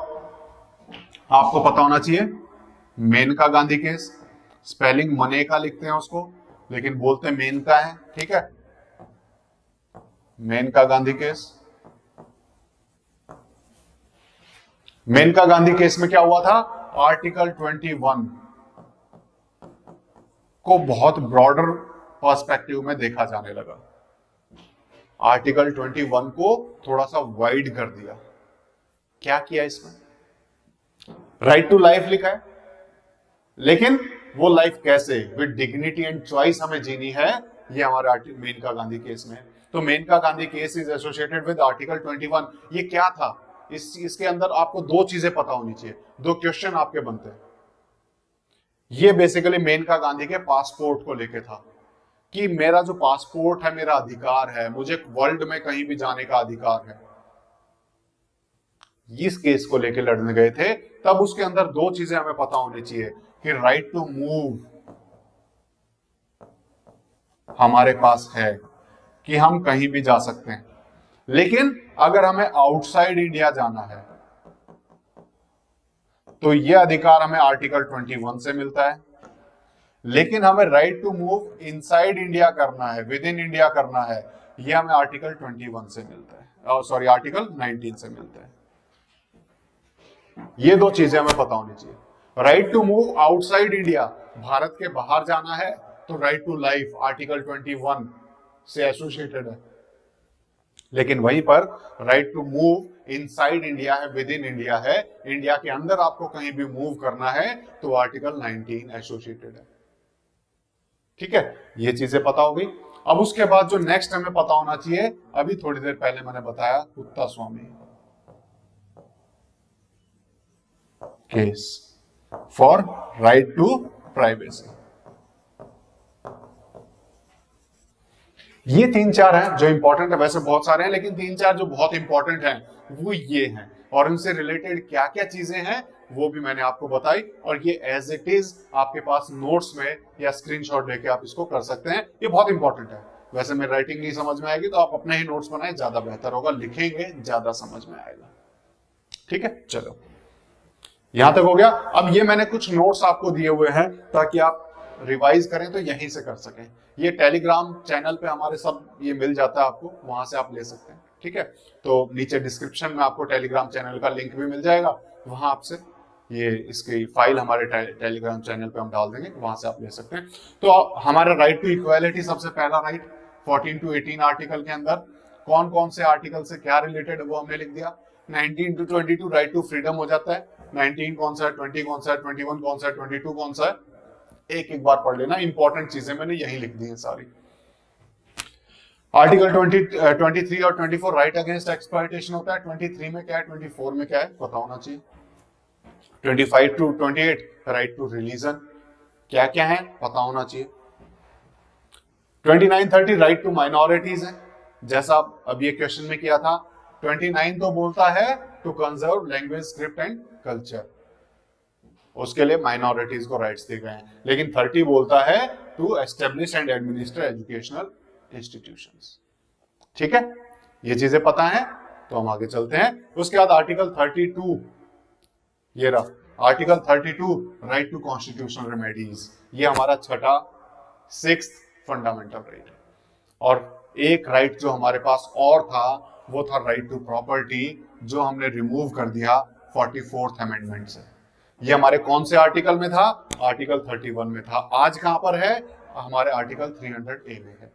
आपको पता होना चाहिए मेनका गांधी केस स्पेलिंग मनेका लिखते हैं उसको, लेकिन बोलते मेनका है, ठीक है? मेनका गांधी केस मेनका गांधी केस में क्या हुआ था? आर्टिकल 21 को बहुत ब्रॉडर पर्सपेक्टिव में देखा जाने लगा। आर्टिकल 21 को थोड़ा सा वाइड कर दिया। क्या किया इसमें राइट टू लाइफ लिखा है। लेकिन वो लाइफ कैसे? विद डिग्निटी एंड चॉइस हमें जीनी है। ये हमारे मेनका गांधी केस में तो Maneka Gandhi case is associated with article 21 ये क्या था? इस, इसके अंदर आपको दो चीज़ें पता होनी चाहिए। दो क्वेश्चन आपके बनते हैं। ये बेसिकली मेनका गांधी के पासपोर्ट को लेके था। कि मेरा जो पासपोर्ट है, मेरा अधिकार है, मुझे वर्ल्ड में कहीं भी जाने का अधिकार है। इस केस को लेकर लड़ने गए थे। तब उसके अंदर दो चीज़ें हमें पता होनी चाहिए, कि राइट टू मूव हमारे पास है कि हम कहीं भी जा सकते हैं। लेकिन अगर हमें आउटसाइड इंडिया जाना है तो यह अधिकार हमें आर्टिकल 21 से मिलता है। लेकिन हमें right to move inside India करना है विद इन इंडिया करना है यह हमें आर्टिकल 21 से मिलता है। सॉरी आर्टिकल 19 से मिलता है। ये दो चीज़ें हमें पता होनी चाहिए। Right to move outside India Bharat के बाहर जाना है तो राइट टू लाइफ आर्टिकल 21 से एसोसिएटेड है। लेकिन वहीं पर right to move inside India है विद इन इंडिया है इंडिया के अंदर आपको कहीं भी मूव करना है तो आर्टिकल 19 एसोसिएटेड है। ठीक है? ये चीज़ें पता होगी अब उसके बाद जो नेक्स्ट हमें पता होना चाहिए, अभी थोड़ी देर पहले मैंने बताया, Puttaswamy. Case for right to privacy ये तीन चार हैं जो इंपॉर्टेंट है, वैसे बहुत सारे हैं, लेकिन तीन चार जो बहुत इंपॉर्टेंट हैं, वो ये हैं। और उनसे रिलेटेड क्या क्या चीज़ें हैं वो भी मैंने आपको बताई और ये एज इट इज़ आपके पास नोट्स में या स्क्रीनशॉट लेके आप इसको कर सकते हैं। ये बहुत इंपॉर्टेंट है। वैसे में राइटिंग नहीं समझ में आएगी तो आप अपने ही नोट्स बनाए, ज़्यादा बेहतर होगा। लिखेंगे, ज़्यादा समझ में आएगा। ठीक है? चलो। यहाँ तक हो गया। अब ये मैंने कुछ नोट्स आपको दिए हुए हैं, ताकि आप रिवाइज करें तो यहीं से कर सकें। ये टेलीग्राम चैनल पे हमारे सब ये मिल जाता है आपको, वहाँ से आप ले सकते हैं। ठीक है? तो नीचे डिस्क्रिप्शन में आपको टेलीग्राम चैनल का लिंक भी मिल जाएगा। वहाँ आपसे ये इसकी फ़ाइल हमारे टेलीग्राम चैनल पे हम डाल देंगे, वहाँ से आप ले सकते हैं। तो हमारा राइट टू इक्वालिटी सबसे पहला राइट 14 टू 18 आर्टिकल के अंदर कौन कौन से आर्टिकल से क्या रिलेटेड वो हमने लिख दिया। 19 टू 22 राइट टू फ्रीडम हो जाता है। 19 कौन सा है 20 कौन सा है 21 कौन सा है 22 कौन सा है, एक एक बार पढ़ लेना। इंपॉर्टेंट चीज़ें मैंने यही लिख दी है सारी। आर्टिकल 20 23 और 24 राइट अगेंस्ट एक्सप्लॉइटेशन होता है। 23 में क्या है 24 में क्या है, पता होना चाहिए। 25 टू 28 राइट टू रिलीजन क्या क्या है? पता होना चाहिए। 29 30 राइट टू माइनॉरिटीज है। जैसा अब ये क्वेश्चन में किया था 29 तो बोलता है to conserve language script and culture उसके लिए माइनॉरिटीज को राइट्स दिए गए हैं। लेकिन 30 बोलता है to establish and administer educational institutions ठीक है? ये चीज़ें पता है तो हम आगे चलते हैं। उसके बाद आर्टिकल 32 ये रहा। Article 32 right to constitutional remedies ये हमारा छठा सिक्स फंडामेंटल राइट और एक राइट जो हमारे पास और था, वो था राइट टू प्रॉपर्टी जो हमने रिमूव कर दिया फोर्टी फोर्थ अमेंडमेंट से। ये हमारे कौन से आर्टिकल में था? आर्टिकल 31 में था। आज कहाँ पर है? हमारे आर्टिकल 300 ए में है।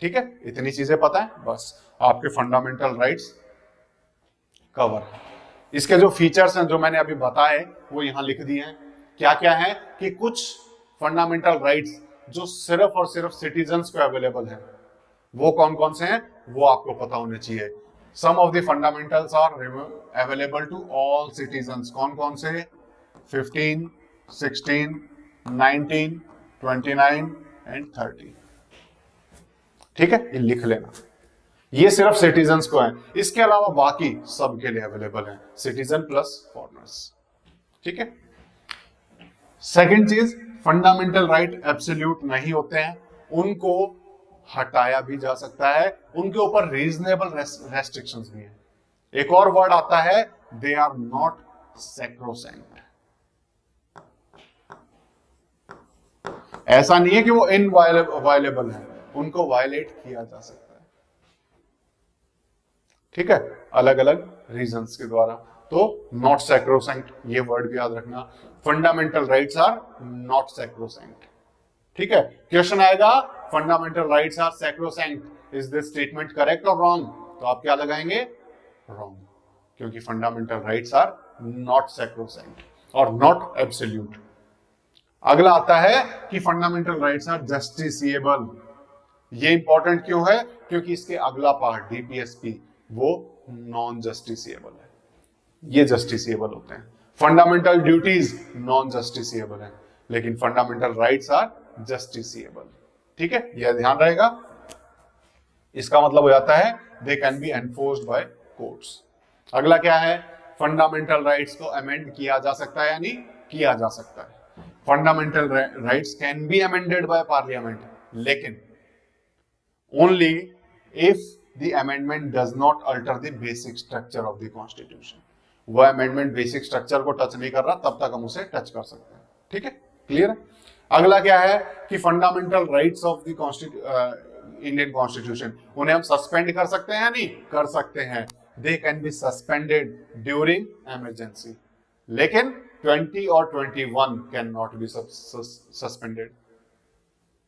ठीक है? इतनी चीज़ें पता है? बस। आपके फंडामेंटल राइट्स कवर है। इसके जो फीचर्स हैं जो मैंने अभी बताए वो यहाँ लिख दिए हैं। क्या क्या है? कि कुछ फंडामेंटल राइट्स जो सिर्फ़ और सिर्फ़ सिटीजन को अवेलेबल है। वो कौन कौन से हैं? वो आपको पता होने चाहिए। Some of the fundamentals are available to all citizen कौन कौन से? 15, 16, 19, 29 एंड 30 ठीक है? ये लिख लेना। ये सिर्फ़ सिटीजन को है। इसके अलावा बाकी सबके लिए अवेलेबल है। सिटीजन प्लस फॉरनर्स ठीक है? सेकेंड चीज़ फंडामेंटल राइट एब्सोल्यूट नहीं होते हैं। उनको हटाया भी जा सकता है। उनके ऊपर रीजनेबल रेस्ट्रिक्शंस भी है। एक और वर्ड आता है दे आर नॉट सेक्रोसेंट ऐसा नहीं है कि वो इन वायलेबल है। उनको वायलेट किया जा सकता है। ठीक है? अलग अलग रीजन के द्वारा। तो नॉट सैक्रोसेंट ये वर्ड भी याद रखना। Fundamental rights are not sacrosanct ठीक है? क्वेश्चन आएगा fundamental rights are sacrosanct is this statement correct और रॉन्ग तो आप क्या लगाएँगे रॉन्ग क्योंकि fundamental rights are not sacrosanct और नॉट एब्सोल्यूट अगला आता है कि फंडामेंटल राइट्स आर जस्टिसिएबल ये इंपॉर्टेंट क्यों है? क्योंकि इसके अगला पार्ट डीपीएसपी वो नॉन जस्टिसिएबल है। ये जस्टिसिएबल होते हैं। फंडामेंटल ड्यूटीज़ नॉन जस्टिसिएबल है। लेकिन फंडामेंटल राइट्स आर जस्टिसिएबल ठीक है? यह ध्यान रहेगा। इसका मतलब हो जाता है they can be enforced by courts अगला क्या है? फंडामेंटल राइट्स को अमेंड किया जा सकता है या नहीं किया जा सकता है। Fundamental rights can be amended by parliament लेकिन only if the amendment does not alter the basic structure of the constitution. वह अमेंडमेंट बेसिक स्ट्रक्चर को टच नहीं कर रहा, तब तक हम उसे टच कर सकते हैं। ठीक है? क्लियर अगला क्या है कि fundamental rights of Indian constitution उन्हें हम सस्पेंड कर सकते हैं नहीं? कर सकते हैं। They can be suspended during emergency लेकिन 20 और 21 कैन नॉट बी सस्पेंडेड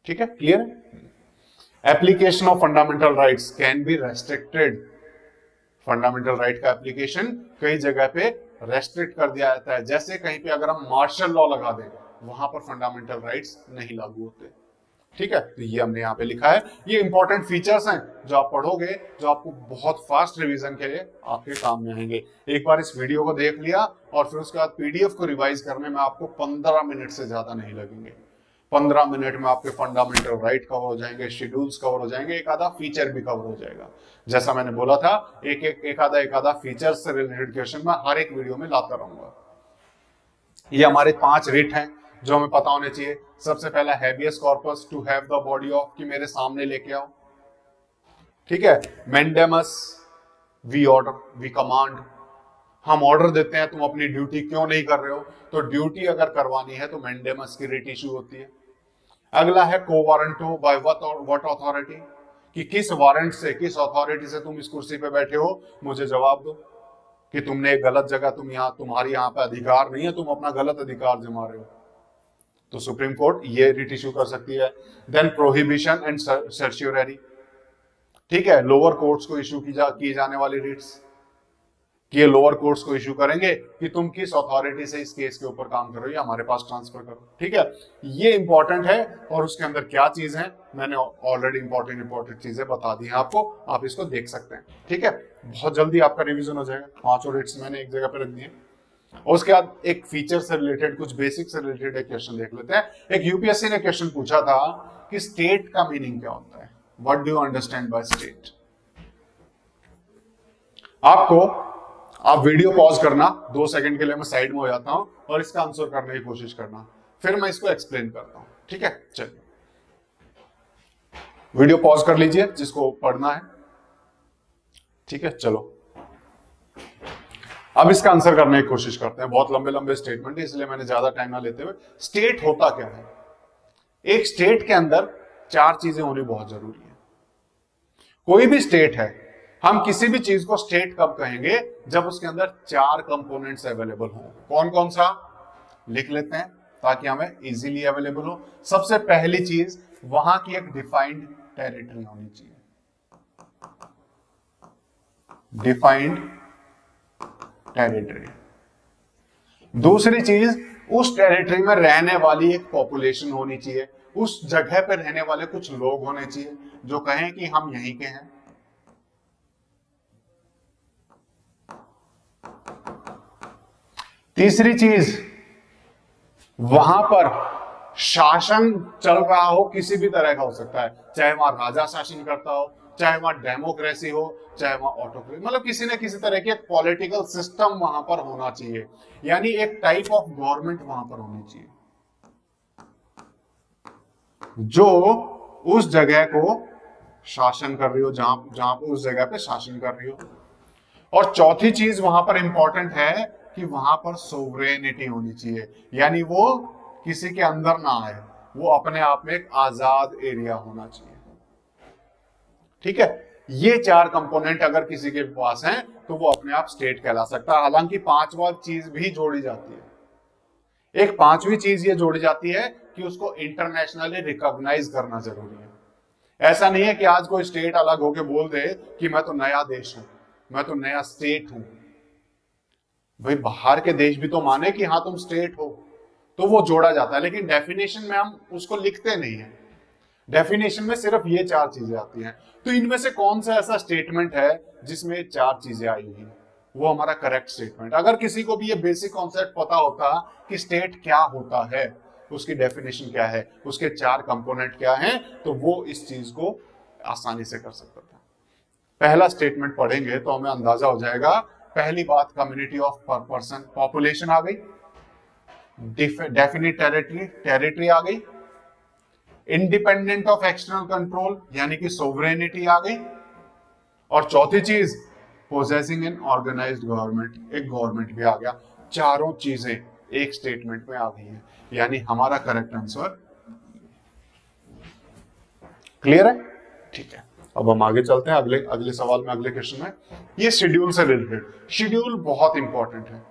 ठीक है? क्लियर है? Application of fundamental rights can be restricted fundamental right का एप्लीकेशन कई जगह पे रेस्ट्रिक्ट कर दिया जाता है। जैसे कहीं पे अगर हम मार्शल लॉ लगा दें, वहाँ पर फंडामेंटल राइट्स नहीं लागू होते। ठीक है? तो ये हमने यहाँ पे लिखा है। ये इंपॉर्टेंट फीचर्स हैं जो आप पढ़ोगे, जो आपको बहुत फास्ट रिवीजन के लिए आपके काम में आएँगे। एक बार इस वीडियो को देख लिया और फिर उसके बाद पीडीएफ को रिवाइज करने में आपको पंद्रह मिनट से ज़्यादा नहीं लगेंगे। पंद्रह मिनट में आपके फंडामेंटल राइट कवर हो जाएँगे शेड्यूल्स कवर हो जाएँगे, एक आधा फीचर भी कवर हो जाएगा। जैसा मैंने बोला था, एक एक एक आधा एक आधा फीचर से रिलेटेड क्वेश्चन मैं हर एक वीडियो में लाता रहूँगा। ये हमारे पाँच रिट हैं, जो हमें पता होने चाहिए। सबसे पहला habeas corpus to have the body of कि मेरे सामने लेके आओ। ठीक है? Mandamus we order we command हम ऑर्डर देते हैं, तुम अपनी ड्यूटी क्यों नहीं कर रहे हो? तो ड्यूटी अगर करवानी है तो मेंडेमस की रिट इशू होती है। अगला है को वारंटो बाय वट अथॉरिटी कि किस वारंट से, किस अथॉरिटी से तुम इस कुर्सी पे बैठे हो? मुझे जवाब दो कि तुमने एक गलत जगह, तुम यहाँ, तुम्हारी यहाँ पे अधिकार नहीं है, तुम अपना गलत अधिकार जमा रहे हो। तो सुप्रीम कोर्ट ये रिट इश्यू कर सकती है। देन प्रोहिबिशन एंड सर्च्योररी ठीक है लोअर कोर्ट्स को इश्यू की जा, की जाने वाली रिट्स कि ये लोअर कोर्ट्स को इश्यू करेंगे कि तुम किस अथॉरिटी से इस केस के ऊपर काम करो या हमारे पास ट्रांसफ़र करो। ठीक है? ये इंपॉर्टेंट है और उसके अंदर क्या चीज़ है? मैंने ऑलरेडी इंपॉर्टेंट इंपॉर्टेंट चीज़ें बता दी हैं आपको। आप इसको देख सकते हैं। ठीक है? बहुत जल्दी आपका रिविजन हो जाएगा। पाँचों रेट्स मैंने एक जगह पर रख दिए। और उसके बाद एक फीचर से रिलेटेड कुछ बेसिक से रिलेटेड एक क्वेश्चन देख लेते हैं। एक यूपीएससी ने क्वेश्चन पूछा था कि स्टेट का मीनिंग क्या होता है? What do understand by state आपको आप वीडियो पॉज करना, दो सेकंड के लिए मैं साइड में हो जाता हूँ और इसका आंसर करने की कोशिश करना। फिर मैं इसको एक्सप्लेन करता हूँ, ठीक है? चलिए। वीडियो पॉज कर लीजिए, जिसको पढ़ना है। ठीक है, चलो। अब इसका आंसर करने की कोशिश करते हैं। बहुत लंबे लंबे स्टेटमेंट है, इसलिए मैंने ज़्यादा टाइम ना लेते हुए। स्टेट होता क्या है? एक स्टेट के अंदर चार चीज़ें होनी बहुत ज़रूरी है। कोई भी स्टेट है हम किसी भी चीज़ को स्टेट कब कहेंगे? जब उसके अंदर चार कंपोनेंट्स अवेलेबल हो। कौन कौन सा? लिख लेते हैं ताकि हमें इजीली अवेलेबल हो। सबसे पहली चीज़, वहाँ की एक डिफाइंड टेरिटरी होनी चाहिए। डिफाइंड टेरिटरी दूसरी चीज़, उस टेरिटरी में रहने वाली एक पॉपुलेशन होनी चाहिए। उस जगह पर रहने वाले कुछ लोग होने चाहिए, जो कहें कि हम यहीं के हैं। तीसरी चीज़, वहाँ पर शासन चल रहा हो, किसी भी तरह का हो सकता है। चाहे वहाँ राजा शासन करता हो, चाहे वहाँ डेमोक्रेसी हो, चाहे वहाँ ऑटोक्रेसी मतलब किसी न किसी तरह की एक पॉलिटिकल सिस्टम वहाँ पर होना चाहिए। यानी एक टाइप ऑफ़ गवर्नमेंट वहाँ पर होनी चाहिए। जो उस जगह को शासन कर रही हो, जहाँ जहाँ पर उस जगह पे शासन कर रही हो। और चौथी चीज़ वहाँ पर इंपॉर्टेंट है कि वहाँ पर सोवरेनिटी होनी चाहिए। यानी वो किसी के अंदर ना आए। वो अपने आप में एक आज़ाद एरिया होना चाहिए। ठीक है? ये चार कंपोनेंट अगर किसी के पास हैं तो वो अपने आप स्टेट कहला सकता है। हालाँकि पांचवा चीज़ भी जोड़ी जाती है। एक पांचवी चीज़ ये जोड़ी जाती है कि उसको इंटरनेशनली रिकॉग्नाइज करना ज़रूरी है। ऐसा नहीं है कि आज कोई स्टेट अलग होके बोल दे कि मैं तो नया देश हूँ, मैं तो नया स्टेट हूँ। भाई, बाहर के देश भी तो माने कि हाँ तुम स्टेट हो तो वो जोड़ा जाता है। लेकिन डेफिनेशन में हम उसको लिखते नहीं है। डेफिनेशन में सिर्फ़ ये चार चीज़ें आती हैं। तो इनमें से कौन सा ऐसा स्टेटमेंट है जिसमें चार चीज़ें आई हुई? वो हमारा करेक्ट स्टेटमेंट अगर किसी को भी ये बेसिक कॉन्सेप्ट पता होता कि स्टेट क्या होता है, उसकी डेफिनेशन क्या है, उसके चार कंपोनेंट क्या हैं तो वो इस चीज़ को आसानी से कर सकता था। पहला स्टेटमेंट पढ़ेंगे तो हमें अंदाज़ा हो जाएगा पहली बात कम्युनिटी ऑफ़ पर पर्सन पॉपुलेशन आ गई। डेफिनिट टेरिटरी टेरिटरी आ गई। इंडिपेंडेंट ऑफ़ एक्सटर्नल कंट्रोल यानी कि सोवरेनिटी आ गई। और चौथी चीज़ पोजेसिंग एन ऑर्गेनाइज गवर्नमेंट एक गवर्नमेंट भी आ गया। चारों चीज़ें एक स्टेटमेंट में आ गई है। यानी हमारा करेक्ट आंसर क्लियर है? ठीक है। अब हम आगे चलते हैं, अगले अगले सवाल में, अगले क्वेश्चन में। ये शेड्यूल से रिलेटेड शेड्यूल बहुत इंपॉर्टेंट है।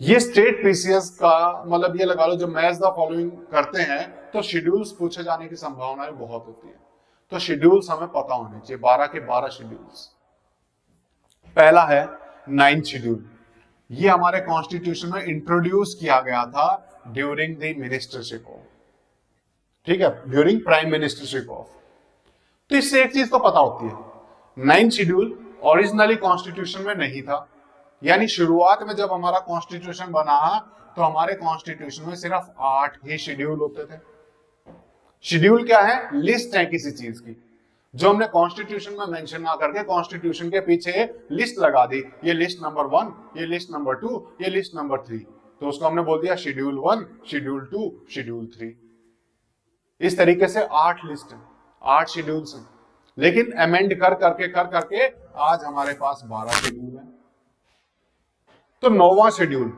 ये स्टेट पीसीएस का मतलब ये लगा लो, जब मैच द फॉलोइंग करते हैं तो शेड्यूल्स पूछे जाने की संभावनाएँ बहुत होती है। तो शेड्यूल्स हमें पता होने चाहिए, बारह के बारह शेड्यूल्स पहला है नाइन्थ शेड्यूल ये हमारे कॉन्स्टिट्यूशन में इंट्रोड्यूस किया गया था ड्यूरिंग द मिनिस्टरशिप ऑफ़ ठीक है? ड्यूरिंग प्राइम मिनिस्टरशिप ऑफ़ तो इससे एक चीज़ तो पता होती है। नाइन शेड्यूल ओरिजिनली कॉन्स्टिट्यूशन में नहीं था। यानी शुरुआत में जब हमारा कॉन्स्टिट्यूशन बना तो हमारे कॉन्स्टिट्यूशन में सिर्फ़ आठ ही शेड्यूल होते थे। शेड्यूल क्या है? लिस्ट है किसी चीज़ की। जो हमने कॉन्स्टिट्यूशन में मेंशन ना करके कॉन्स्टिट्यूशन के पीछे लिस्ट लगा दी। ये लिस्ट नंबर वन, ये लिस्ट नंबर टू, ये लिस्ट नंबर थ्री। तो उसको हमने बोल दिया schedule one, schedule two, schedule three. इस तरीके से आठ लिस्ट है। आठ शेड्यूल्स हैं। लेकिन अमेंड कर, करके कर, करके आज हमारे पास बारह शेड्यूल है। तो नौवा शेड्यूल,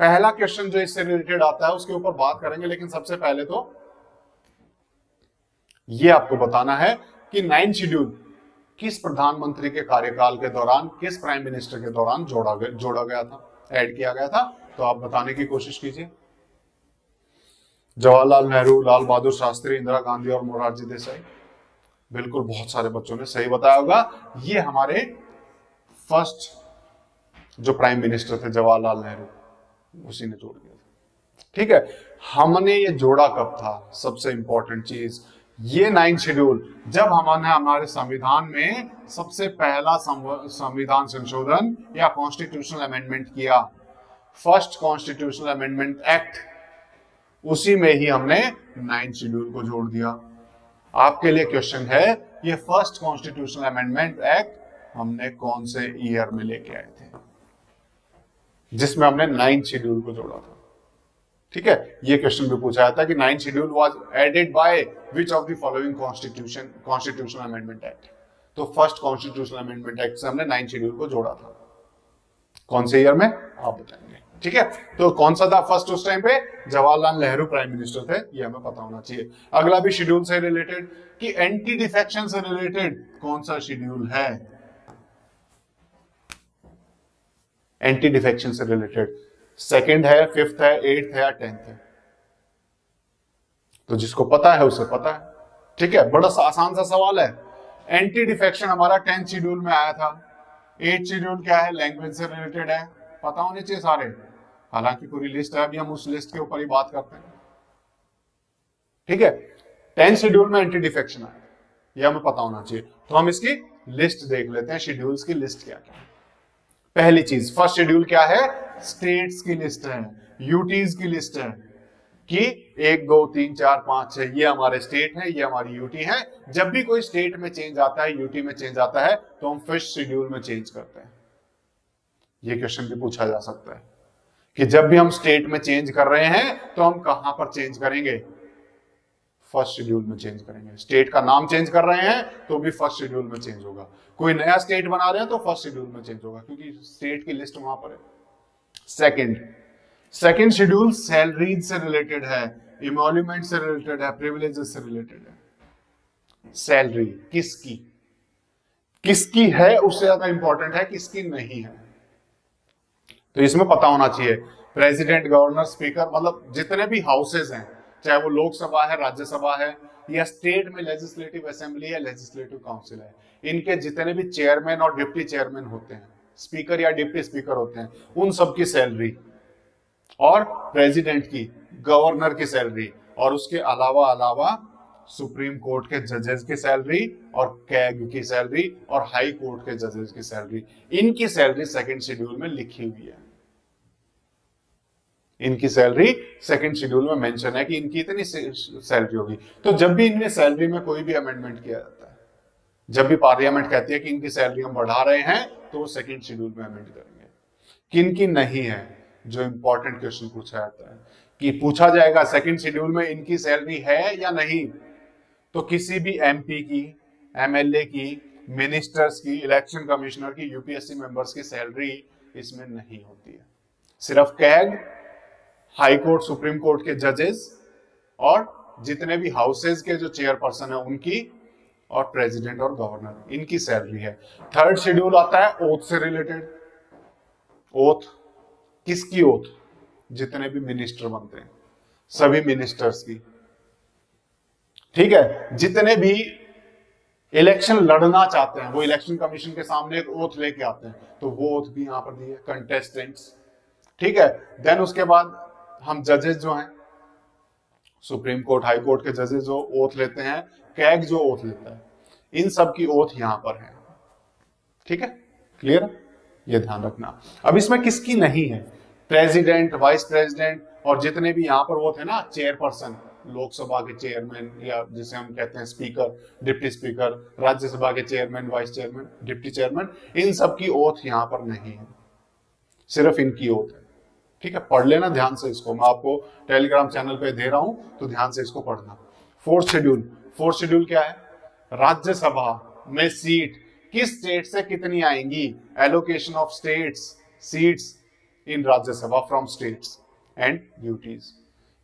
पहला क्वेश्चन जो इससे रिलेटेड आता है, उसके ऊपर बात करेंगे, लेकिन सबसे पहले तो ये आपको बताना है कि नाइन शेड्यूल किस प्रधानमंत्री के कार्यकाल के दौरान, किस प्राइम मिनिस्टर के दौरान जोड़ा गया जोड़ा गया था ऐड किया गया था। तो आप बताने की कोशिश कीजिए। जवाहरलाल नेहरू, लाल बहादुर शास्त्री, इंदिरा गांधी और मोरारजी देसाई। बिल्कुल बहुत सारे बच्चों ने सही बताया होगा। ये हमारे फ़र्स्ट जो प्राइम मिनिस्टर थे, जवाहरलाल नेहरू, उसी ने जोड़ दिया ठीक है? हमने ये जोड़ा कब था? सबसे इंपॉर्टेंट चीज़, ये नाइन शेड्यूल जब हमने हमारे संविधान में सबसे पहला संविधान संशोधन या कॉन्स्टिट्यूशनल अमेंडमेंट किया। फ़र्स्ट कॉन्स्टिट्यूशनल अमेंडमेंट एक्ट उसी में ही हमने नाइन शेड्यूल को जोड़ दिया। आपके लिए क्वेश्चन है, ये फ़र्स्ट कॉन्स्टिट्यूशनल अमेंडमेंट एक्ट हमने कौन से ईयर में लेके आए थे? जिसमें हमने नाइन्थ शेड्यूल को जोड़ा था। ठीक है? ये क्वेश्चन भी पूछा है कि ninth schedule was added by which of the following constitution constitutional amendment act तो फ़र्स्ट कॉन्स्टिट्यूशनल अमेंडमेंट एक्ट से हमने नाइन्थ शेड्यूल को जोड़ा था। कौन से ईयर में? आप बताएँगे। ठीक है? तो कौन सा था फ़र्स्ट उस टाइम पे? जवाहरलाल नेहरू प्राइम मिनिस्टर थे, ये हमें पता होना चाहिए। अगला भी शेड्यूल से रिलेटेड कि एंटी डिफेक्शन से रिलेटेड कौन सा शेड्यूल है? एंटी डिफेक्शन से रिलेटेड सेकंड है फिफ्थ है एट्थ है या टेंथ है? तो जिसको पता है, उसे पता है। ठीक है? बड़ा आसान सा सवाल है। एंटी डिफेक्शन हमारा टेंथ शेड्यूल में आया था। एट शेड्यूल क्या है? लैंग्वेज से रिलेटेड है। पता होने चाहिए सारे। हालाँकि पूरी लिस्ट है, अभी हम उस लिस्ट के ऊपर ही बात करते हैं। ठीक है? टेंथ शेड्यूल में एंटी डिफेक्शन आया। यह हमें पता होना चाहिए। तो हम इसकी लिस्ट देख लेते हैं, शेड्यूल्स की लिस्ट क्या क्या पहली चीज़, फ़र्स्ट शेड्यूल क्या है? स्टेट्स की लिस्ट है, यूटीज की लिस्ट है, कि एक, दो, तीन, चार, पाँच, छह, ये हमारे स्टेट है, ये हमारी यूटी है। जब भी कोई स्टेट में चेंज आता है, यूटी में चेंज आता है तो हम फ़र्स्ट शेड्यूल में चेंज करते हैं। ये क्वेश्चन भी पूछा जा सकता है कि जब भी हम स्टेट में चेंज कर रहे हैं तो हम कहाँ पर चेंज करेंगे? फ़र्स्ट शेड्यूल में चेंज करेंगे। स्टेट का नाम चेंज कर रहे हैं तो भी फ़र्स्ट शेड्यूल में चेंज होगा। कोई नया स्टेट बना रहे हैं तो फ़र्स्ट शेड्यूल में चेंज होगा, क्योंकि स्टेट की लिस्ट वहाँ पर है। सेकंड सेकंड शेड्यूल सैलरीज से रिलेटेड है इमोल्यूमेंट से रिलेटेड है प्रिविलेजेस से रिलेटेड है। सैलरी किसकी? किसकी है, उससे ज़्यादा इंपॉर्टेंट है, किसकी नहीं है? तो इसमें पता होना चाहिए। प्रेसिडेंट गवर्नर स्पीकर मतलब जितने भी हाउसेज हैं, चाहे वो लोकसभा है, राज्यसभा है, या स्टेट में लेजिस्लेटिव असेंबली या लेजिस्लेटिव काउंसिल है, इनके जितने भी चेयरमैन और डिप्टी चेयरमैन होते हैं स्पीकर या डिप्टी स्पीकर होते हैं, उन सबकी सैलरी और प्रेसिडेंट की गवर्नर की सैलरी और उसके अलावा अलावा सुप्रीम कोर्ट के जजेस की सैलरी और कैग की सैलरी और हाई कोर्ट के जजेस की सैलरी इनकी सैलरी सेकंड शेड्यूल में लिखी हुई है। इनकी सैलरी सेकंड शेड्यूल में मेंशन है कि इनकी इतनी सैलरी होगी। तो जब भी इनमें सैलरी में कोई भी अमेंडमेंट किया जाता है, जब भी पार्लियामेंट कहती है कि इनकी सैलरी हम बढ़ा रहे हैं तो वो सेकेंड शेड्यूल में अमेंड करेंगे। किन की नहीं है जो इंपॉर्टेंट क्वेश्चन पूछा जाता है? कि पूछा जाएगा सेकेंड शेड्यूल में इनकी सैलरी है या नहीं? तो किसी भी एमपी की एमएलए की मिनिस्टर्स की इलेक्शन कमिश्नर की यूपीएससी मेंबर्स की सैलरी इसमें नहीं होती है। सिर्फ़ CAG high court, supreme court के जजेस और जितने भी हाउसेज के जो चेयरपर्सन है उनकी और प्रेसिडेंट और गवर्नर, इनकी सैलरी है। थर्ड शेड्यूल आता है ओथ से रिलेटेड। ओथ, किसकी ओथ? जितने भी मिनिस्टर बनते हैं, सभी मिनिस्टर्स की। ठीक है, जितने भी इलेक्शन लड़ना चाहते हैं, वो इलेक्शन कमीशन के सामने एक ओथ लेके आते हैं तो वो ओथ भी यहाँ पर दी है कंटेस्टेंट्स ठीक है देन उसके बाद हम जजेस जो हैं सुप्रीम कोर्ट हाई कोर्ट के जजेस जो ओथ लेते हैं कैग जो ओथ लेता है, इन सब की ओथ यहाँ पर है। ठीक है? क्लियर ये ध्यान रखना। अब इसमें किसकी नहीं है? प्रेसिडेंट वाइस प्रेसिडेंट और जितने भी यहाँ पर वो थे ना चेयरपर्सन लोकसभा के चेयरमैन या जिसे हम कहते हैं स्पीकर डिप्टी स्पीकर राज्यसभा के chairman vice chairman deputy chairman इन सब की ओथ यहाँ पर नहीं है। सिर्फ़ इनकी ओथ है। ठीक है, पढ़ लेना ध्यान से इसको। मैं आपको टेलीग्राम चैनल पे दे रहा हूँ तो ध्यान से इसको पढ़ना। फोर्थ शेड्यूल फोर्थ शेड्यूल क्या है? राज्यसभा में सीट किस स्टेट से कितनी आएँगी? Allocation of states seats in Rajya Sabha from states and UTs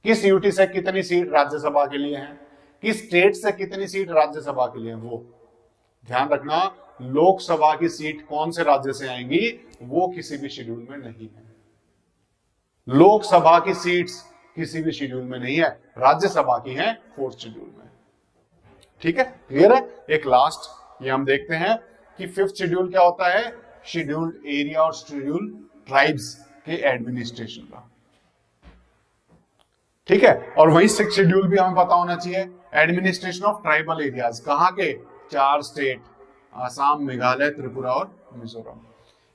किस यूटी से कितनी सीट राज्यसभा के लिए है? किस स्टेट से कितनी सीट राज्यसभा के लिए वो। ध्यान रखना, लोकसभा की सीट कौन से राज्य से आएँगी? वो किसी भी शेड्यूल में नहीं है। लोकसभा की सीट्स किसी भी शेड्यूल में नहीं है, राज्यसभा की है, फोर्थ शेड्यूल में। ठीक है? क्लियर है? एक लास्ट ये हम देखते हैं कि फिफ्थ शेड्यूल क्या होता है? शेड्यूल्ड एरिया और शेड्यूल ट्राइब्स के एडमिनिस्ट्रेशन का। ठीक है? और वही सिक्स शेड्यूल भी हमें पता होना चाहिए। एडमिनिस्ट्रेशन ऑफ़ ट्राइबल एरियाज़ कहाँ के? चार स्टेट आसाम, मेघालय, त्रिपुरा और मिजोरम।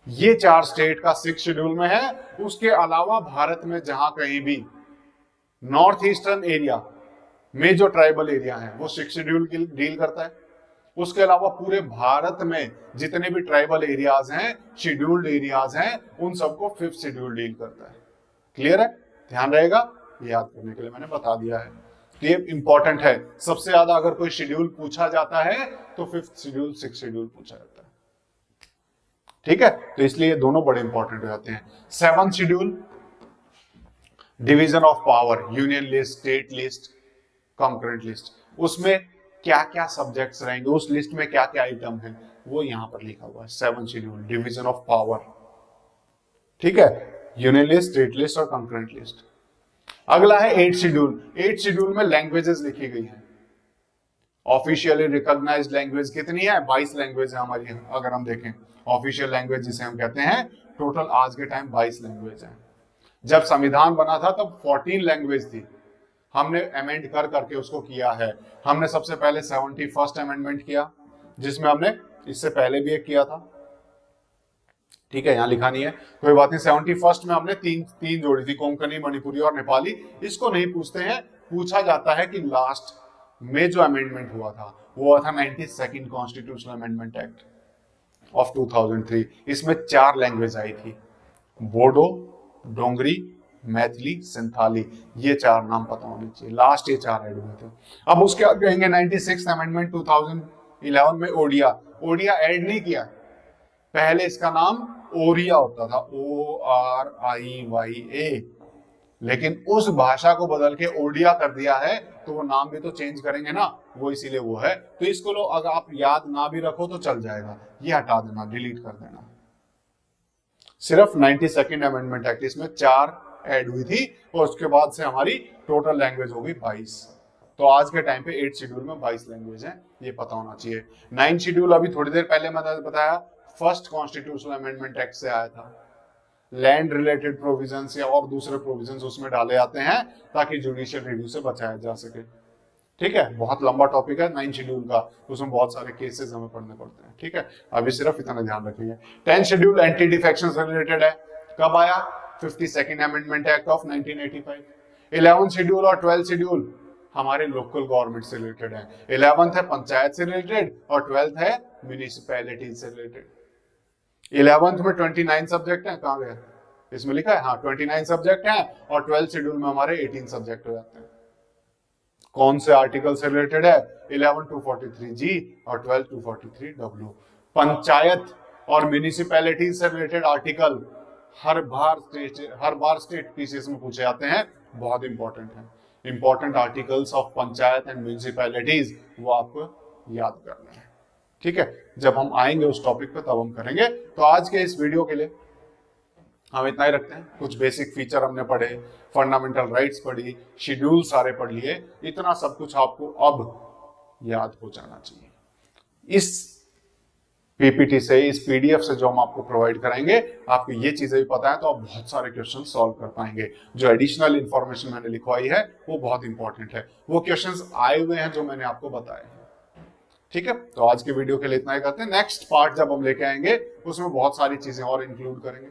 ये चार स्टेट का सिक्स शेड्यूल में है। उसके अलावा भारत में जहाँ कहीं भी नॉर्थ ईस्टर्न एरिया में जो ट्राइबल एरिया है, वो सिक्स शेड्यूल डील करता है। उसके अलावा पूरे भारत में जितने भी ट्राइबल एरियाज़ हैं, शेड्यूल्ड एरियाज़ हैं, उन सबको फिफ्थ शेड्यूल डील करता है। क्लियर है? ध्यान रहेगा? याद करने के लिए मैंने बता दिया है ये इंपॉर्टेंट है। सबसे ज़्यादा अगर कोई शेड्यूल पूछा जाता है तो फिफ्थ शेड्यूल, सिक्स शेड्यूल पूछा जाता है। ठीक है? तो इसलिए दोनों बड़े इंपॉर्टेंट हो जाते हैं। Seven schedule division of power union list state list concurrent list उसमें क्या क्या सब्जेक्ट्स रहेंगे, उस लिस्ट में क्या क्या आइटम है, वो यहाँ पर लिखा हुआ है। Seven schedule division of power ठीक है? यूनियन लिस्ट स्टेट लिस्ट और कंकरेंट लिस्ट अगला है एट शेड्यूल एट शेड्यूल में लैंग्वेजेस लिखी गई है। ऑफिशियली रिकॉग्नाइज लैंग्वेज कितनी है? बाईस लैंग्वेज है हमारी, अगर हम देखें। ऑफिशियल लैंग्वेज जिसे हम कहते हैं टोटल आज के टाइम बाईस लैंग्वेज है। जब संविधान बना था, तब फोर्टीन लैंग्वेज थी। हमने अमेंड कर करके उसको किया है। हमने सबसे पहले सेवेंटी फ़र्स्ट अमेंडमेंट किया, जिसमें हमने इससे पहले भी एक किया था। ठीक है, यहाँ लिखा नहीं है। कोई बात नहीं सेवेंटी फ़र्स्ट में हमने तीन तीन जोड़ी थी, कोंकणी, मणिपुरी और नेपाली। इसको नहीं पूछते हैं, पूछा जाता है कि लास्ट में जो अमेंडमेंट हुआ था, वो हुआ था ninety second constitutional amendment act of 2003 इसमें चार लैंग्वेज आई थी, बोडो, डोंगरी, मैथिली, सिंथाली। ये चार नाम पता होने चाहिए। लास्ट ये चार एड हुए थे। अब उसके बाद कहेंगे नाइनटी सिक्स अमेंडमेंट 2011 में ओडिया। ओडिया ऐड नहीं किया। पहले इसका नाम ओरिया होता था। ओ आर आई वाई ए लेकिन उस भाषा को बदल के ओडिया कर दिया है तो वो नाम भी तो चेंज करेंगे ना, वो इसीलिए वो है। तो इसको लो, अगर आप याद ना भी रखो तो चल जाएगा। ये हटा देना डिलीट कर देना। सिर्फ़ नाइनटी सेकेंड अमेंडमेंट एक्ट इसमें चार ऐड हुई थी, और उसके बाद से हमारी टोटल लैंग्वेज हो गई बाईस। तो आज के टाइम पे एट शेड्यूल में बाईस लैंग्वेज है, ये पता होना चाहिए। नाइन शेड्यूल अभी थोड़ी देर पहले मैंने बताया फ़र्स्ट कॉन्स्टिट्यूशनल अमेंडमेंट एक्ट से आया था। लैंड रिलेटेड प्रोविज़न या और दूसरे प्रोविज़न उसमें डाले जाते हैं ताकि जुडिशियल रिव्यू से बचाया जा सके। ठीक है? बहुत लंबा टॉपिक है नाइन शेड्यूल का, उसमें बहुत सारे केसेस हमें पढ़ने पड़ते हैं। ठीक है? अभी सिर्फ़ इतना ध्यान रखिए। Tenth schedule anti defection related है। कब आया? Fifty second amendment act of 1985 eleven schedule और ट्वेल्थ शेड्यूल हमारे लोकल गवर्नमेंट से रिलेटेड है। इलेवंथ है पंचायत से रिलेटेड और ट्वेल्थ है म्यूनिसिपैलिटीज से रिलेटेड इलेवंथ में ट्वेंटी नाइन सब्जेक्ट है, कहा गया इसमें लिखा है? हाँ ट्वेंटी नाइन सब्जेक्ट है और ट्वेल्थ शेड्यूल में हमारे एटीन सब्जेक्ट हो जाते हैं। कौन से आर्टिकल से रिलेटेड है? Eleven two forty three G और twelve two forty three W panchayat और म्यूनिसिपैलिटी से रिलेटेड आर्टिकल हर बार स्टेट हर बार स्टेट पीसीएस में पूछे जाते हैं, बहुत इंपॉर्टेंट है। Important articles of panchayat and municipalities वो आपको याद करना है। ठीक है? जब हम आएँगे उस टॉपिक पे, तब हम करेंगे। तो आज के इस वीडियो के लिए हम इतना ही रखते हैं। कुछ बेसिक फीचर हमने पढ़े फंडामेंटल राइट्स पढ़ी शेड्यूल सारे पढ़ लिए। इतना सब कुछ आपको अब याद हो जाना चाहिए। इस पीपीटी से, इस पीडीएफ से जो हम आपको प्रोवाइड कराएँगे, आपको ये चीज़ें भी पता है तो आप बहुत सारे क्वेश्चन सॉल्व कर पाएँगे। जो एडिशनल इंफॉर्मेशन मैंने लिखवाई है, वो बहुत इंपॉर्टेंट है। वो क्वेश्चन आए हुए हैं जो मैंने आपको बताए ठीक है? तो आज के वीडियो के लिए इतना ही करते हैं। नेक्स्ट पार्ट जब हम लेके आएँगे, उसमें बहुत सारी चीज़ें और इंक्लूड करेंगे।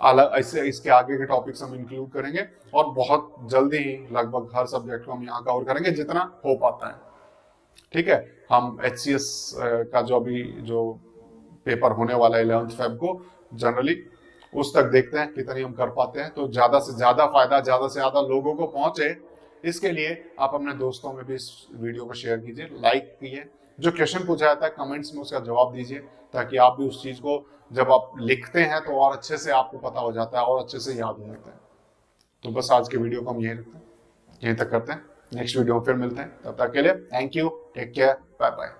अलग ऐसे इसके आगे के टॉपिक्स हम इंक्लूड करेंगे और बहुत जल्दी ही लगभग हर सब्जेक्ट को हम यहाँ कवर करेंगे जितना हो पाता है। ठीक है? हम एचसीएस का जो अभी जो पेपर होने वाला है इलेवंथ फेब को जनरली उस तक देखते हैं कितनी हम कर पाते हैं। तो ज़्यादा से ज़्यादा फ़ायदा, ज़्यादा से ज़्यादा लोगों को पहुँचे। इसके लिए आप अपने दोस्तों में भी इस वीडियो को शेयर कीजिए लाइक कीजिए जो क्वेश्चन पूछा जाता है कमेंट्स में उसका जवाब दीजिए, ताकि आप भी उस चीज़ को जब आप लिखते हैं तो और अच्छे से आपको पता हो जाता है और अच्छे से याद हो जाता है। तो बस आज के वीडियो को हम यही रखते हैं। यहीं तक करते हैं। नेक्स्ट वीडियो में फिर मिलते हैं। तब तक के लिए thank you take care bye bye